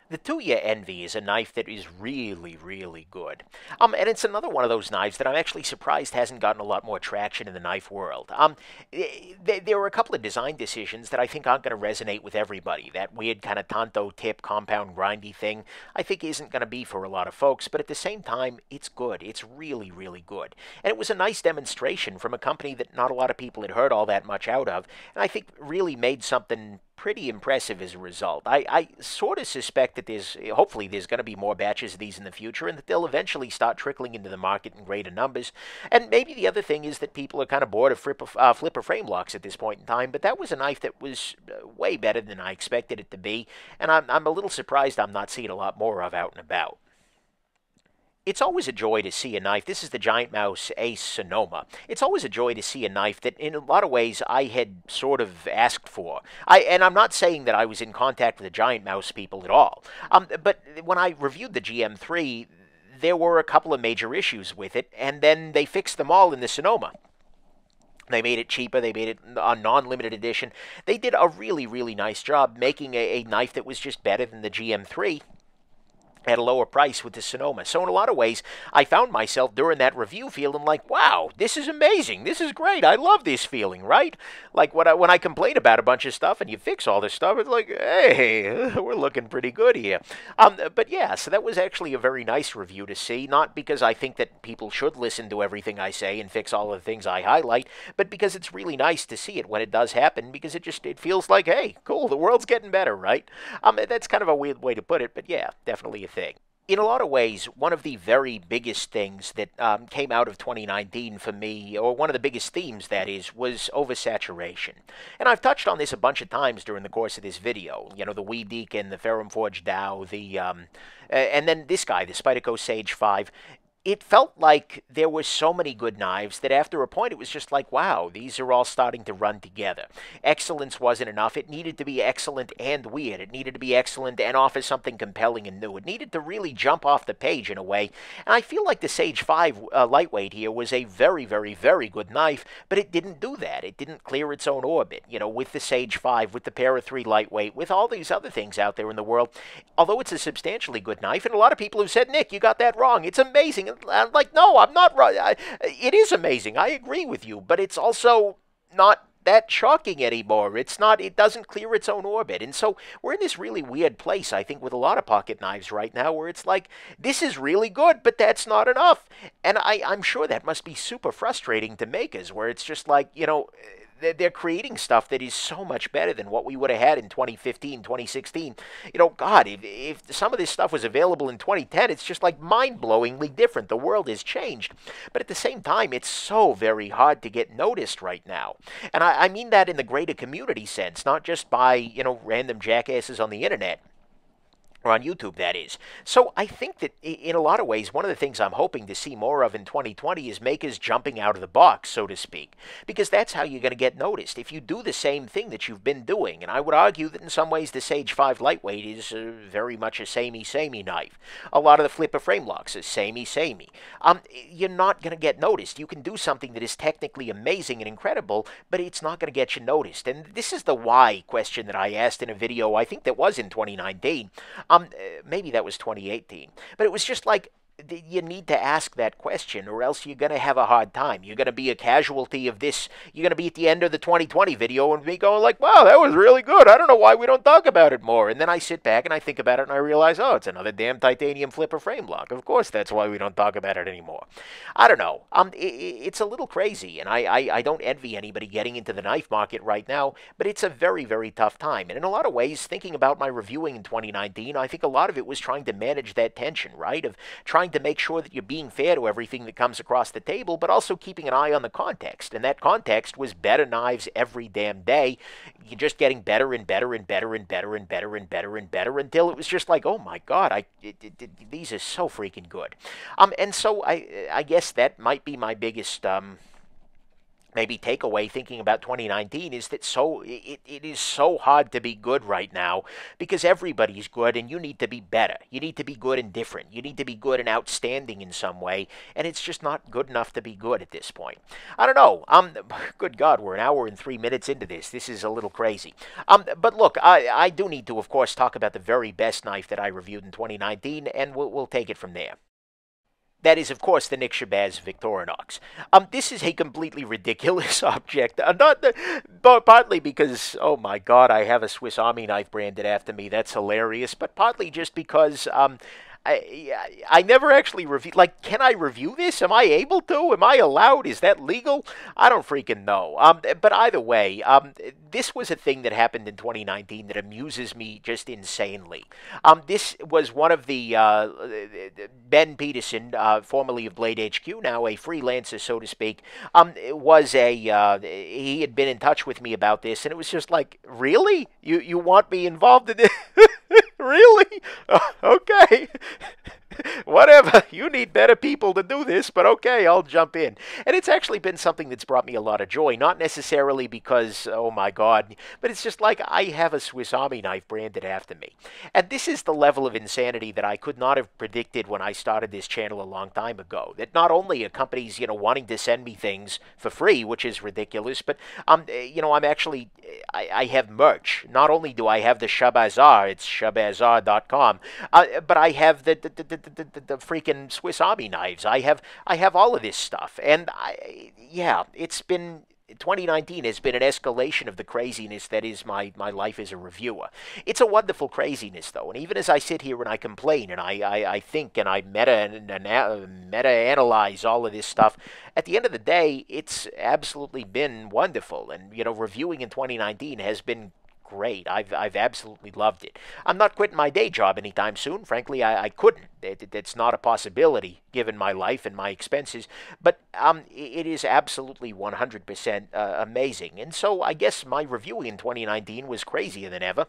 The Tuya Envy is a knife that is really, really good. Um, and it's another one of those knives that I'm actually surprised hasn't gotten a lot more traction in the knife world. Um, th there were a couple of design decisions that I think aren't going to resonate with everybody. That weird kind of tanto tip compound grindy thing, I think isn't going to be for a lot of folks, but at the same time, it's good. It's really, really good. And it was a nice demonstration from a company that not a lot of people had heard all that much out of, and I think really made something pretty impressive as a result. I, I sort of suspect that there's, hopefully, there's going to be more batches of these in the future and that they'll eventually start trickling into the market in greater numbers. And maybe the other thing is that people are kind of bored of flipper, uh, flipper frame locks at this point in time, but that was a knife that was uh, way better than I expected it to be, and I'm, I'm a little surprised I'm not seeing a lot more of out and about. It's always a joy to see a knife. This is the Giant Mouse Ace Sonoma. It's always a joy to see a knife that, in a lot of ways, I had sort of asked for. I and I'm not saying that I was in contact with the Giant Mouse people at all. Um, but when I reviewed the GM3, there were a couple of major issues with it, and then they fixed them all in the Sonoma. They made it cheaper. They made it a non-limited edition. They did a really, really nice job making a, a knife that was just better than the GM3 at a lower price with the Sonoma. So in a lot of ways, I found myself during that review feeling like, wow, this is amazing. This is great. I love this feeling, right? Like when I, when I complain about a bunch of stuff and you fix all this stuff, it's like, hey, we're looking pretty good here. Um, but yeah, so that was actually a very nice review to see, not because I think that people should listen to everything I say and fix all the things I highlight, but because it's really nice to see it when it does happen because it just, it feels like, hey, cool, the world's getting better, right? Um, that's kind of a weird way to put it, but yeah, definitely a thing in a lot of ways, one of the very biggest things that um, came out of 2019 for me, or one of the biggest themes, that is, was oversaturation. And I've touched on this a bunch of times during the course of this video. You know, the WE Deacon, the Ferrum Forge Dow, the, um, and then this guy, the Spyderco Sage 5 it felt like there were so many good knives that after a point it was just like, wow, these are all starting to run together. Excellence wasn't enough. It needed to be excellent and weird. It needed to be excellent and offer something compelling and new. It needed to really jump off the page in a way. And I feel like the Sage 5 uh, lightweight here was a very, very, very good knife, but it didn't do that. It didn't clear its own orbit. You know, with the Sage 5, with the Para 3 lightweight, with all these other things out there in the world, although it's a substantially good knife, and a lot of people have said, Nick, you got that wrong. It's amazing. Like, no, I'm not right. it is amazing. I agree with you, but it's also not that shocking anymore. It's not, it doesn't clear its own orbit. And so we're in this really weird place, I think, with a lot of pocket knives right now, where it's like, this is really good, but that's not enough. And I, I'm sure that must be super frustrating to makers, where it's just like, you know, they're creating stuff that is so much better than what we would have had in 2015, 2016. You know, God, if, if some of this stuff was available in 2010, it's just like mind blowingly different. The world has changed. But at the same time, it's so very hard to get noticed right now. And I, I mean that in the greater community sense, not just by, you know, random jackasses on the internet or on YouTube, that is. So I think that in a lot of ways, one of the things I'm hoping to see more of in 2020 is makers jumping out of the box, so to speak, because that's how you're going to get noticed. If you do the same thing that you've been doing, and I would argue that in some ways the Sage 5 Lightweight is uh, very much a samey, samey knife. A lot of the flipper frame locks is samey, samey. Um, you're not going to get noticed. You can do something that is technically amazing and incredible, but it's not going to get you noticed. And this is the why question that I asked in a video, I think that was in 2019. Um, uh, maybe that was 2018, but it was just like you need to ask that question or else you're going to have a hard time. You're going to be a casualty of this. You're going to be at the end of the 2020 video and be going like, wow, that was really good. I don't know why we don't talk about it more. And then I sit back and I think about it and I realize, oh, it's another damn titanium flipper frame lock. Of course, that's why we don't talk about it anymore. I don't know. Um, it, it's a little crazy, and I, I, I don't envy anybody getting into the knife market right now, but it's a very, very tough time. And in a lot of ways, thinking about my reviewing in 2019, I think a lot of it was trying to manage that tension, right? Of trying trying to make sure that you're being fair to everything that comes across the table, but also keeping an eye on the context. And that context was better knives every damn day. You're just getting better and better and better and better and better and better and better until it was just like, oh my god, I it, it, it, these are so freaking good. Um, and so I I guess that might be my biggest um maybe takeaway thinking about 2019 is that so it, it is so hard to be good right now because everybody's good and you need to be better. You need to be good and different. You need to be good and outstanding in some way and it's just not good enough to be good at this point. I don't know. Um good god we're an hour and three minutes into this. This is a little crazy. Um but look i i do need to of course talk about the very best knife that i reviewed in 2019 and we'll, we'll take it from there that is, of course, the Nick Shabazz Victorinox. Um, this is a completely ridiculous object. Uh, not the, but partly because, oh my God, I have a Swiss Army knife branded after me. That's hilarious. But partly just because um, I, I never actually review. Like, can I review this? Am I able to? Am I allowed? Is that legal? I don't freaking know. Um, but either way, um, this was a thing that happened in 2019 that amuses me just insanely. Um, this was one of the uh, Ben Peterson, uh, formerly of Blade HQ, now a freelancer, so to speak. Um, was a uh, he had been in touch with me about this, and it was just like, really, you you want me involved in this? really? Uh, okay. whatever, you need better people to do this, but okay, I'll jump in. And it's actually been something that's brought me a lot of joy, not necessarily because, oh my God, but it's just like I have a Swiss Army knife branded after me. And this is the level of insanity that I could not have predicted when I started this channel a long time ago. That not only are companies, you know, wanting to send me things for free, which is ridiculous, but, um, you know, I'm actually, I, I have merch. Not only do I have the Shabazar, it's shabazar.com, uh, but I have the, the, the, the, the, the freaking Swiss Army knives. I have I have all of this stuff, and I yeah, it's been 2019 has been an escalation of the craziness that is my, my life as a reviewer. It's a wonderful craziness, though, and even as I sit here and I complain and I, I, I think and I meta and, and meta analyze all of this stuff, at the end of the day, it's absolutely been wonderful. And you know, reviewing in 2019 has been great. I've, I've absolutely loved it. I'm not quitting my day job anytime soon. Frankly, I, I couldn't. It, it, it's not a possibility given my life and my expenses. But um, it is absolutely 100% uh, amazing. And so I guess my reviewing in 2019 was crazier than ever.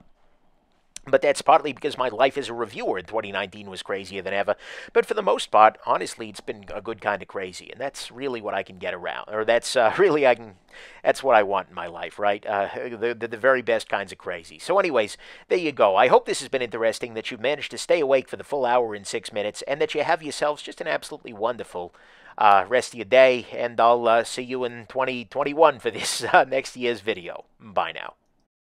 But that's partly because my life as a reviewer in 2019 was crazier than ever. But for the most part, honestly, it's been a good kind of crazy, and that's really what I can get around, or that's uh, really I can. That's what I want in my life, right? Uh, the, the, the very best kinds of crazy. So, anyways, there you go. I hope this has been interesting. That you've managed to stay awake for the full hour in six minutes, and that you have yourselves just an absolutely wonderful. Uh, rest of your day, and I'll uh, see you in 2021 for this uh, next year's video. Bye now.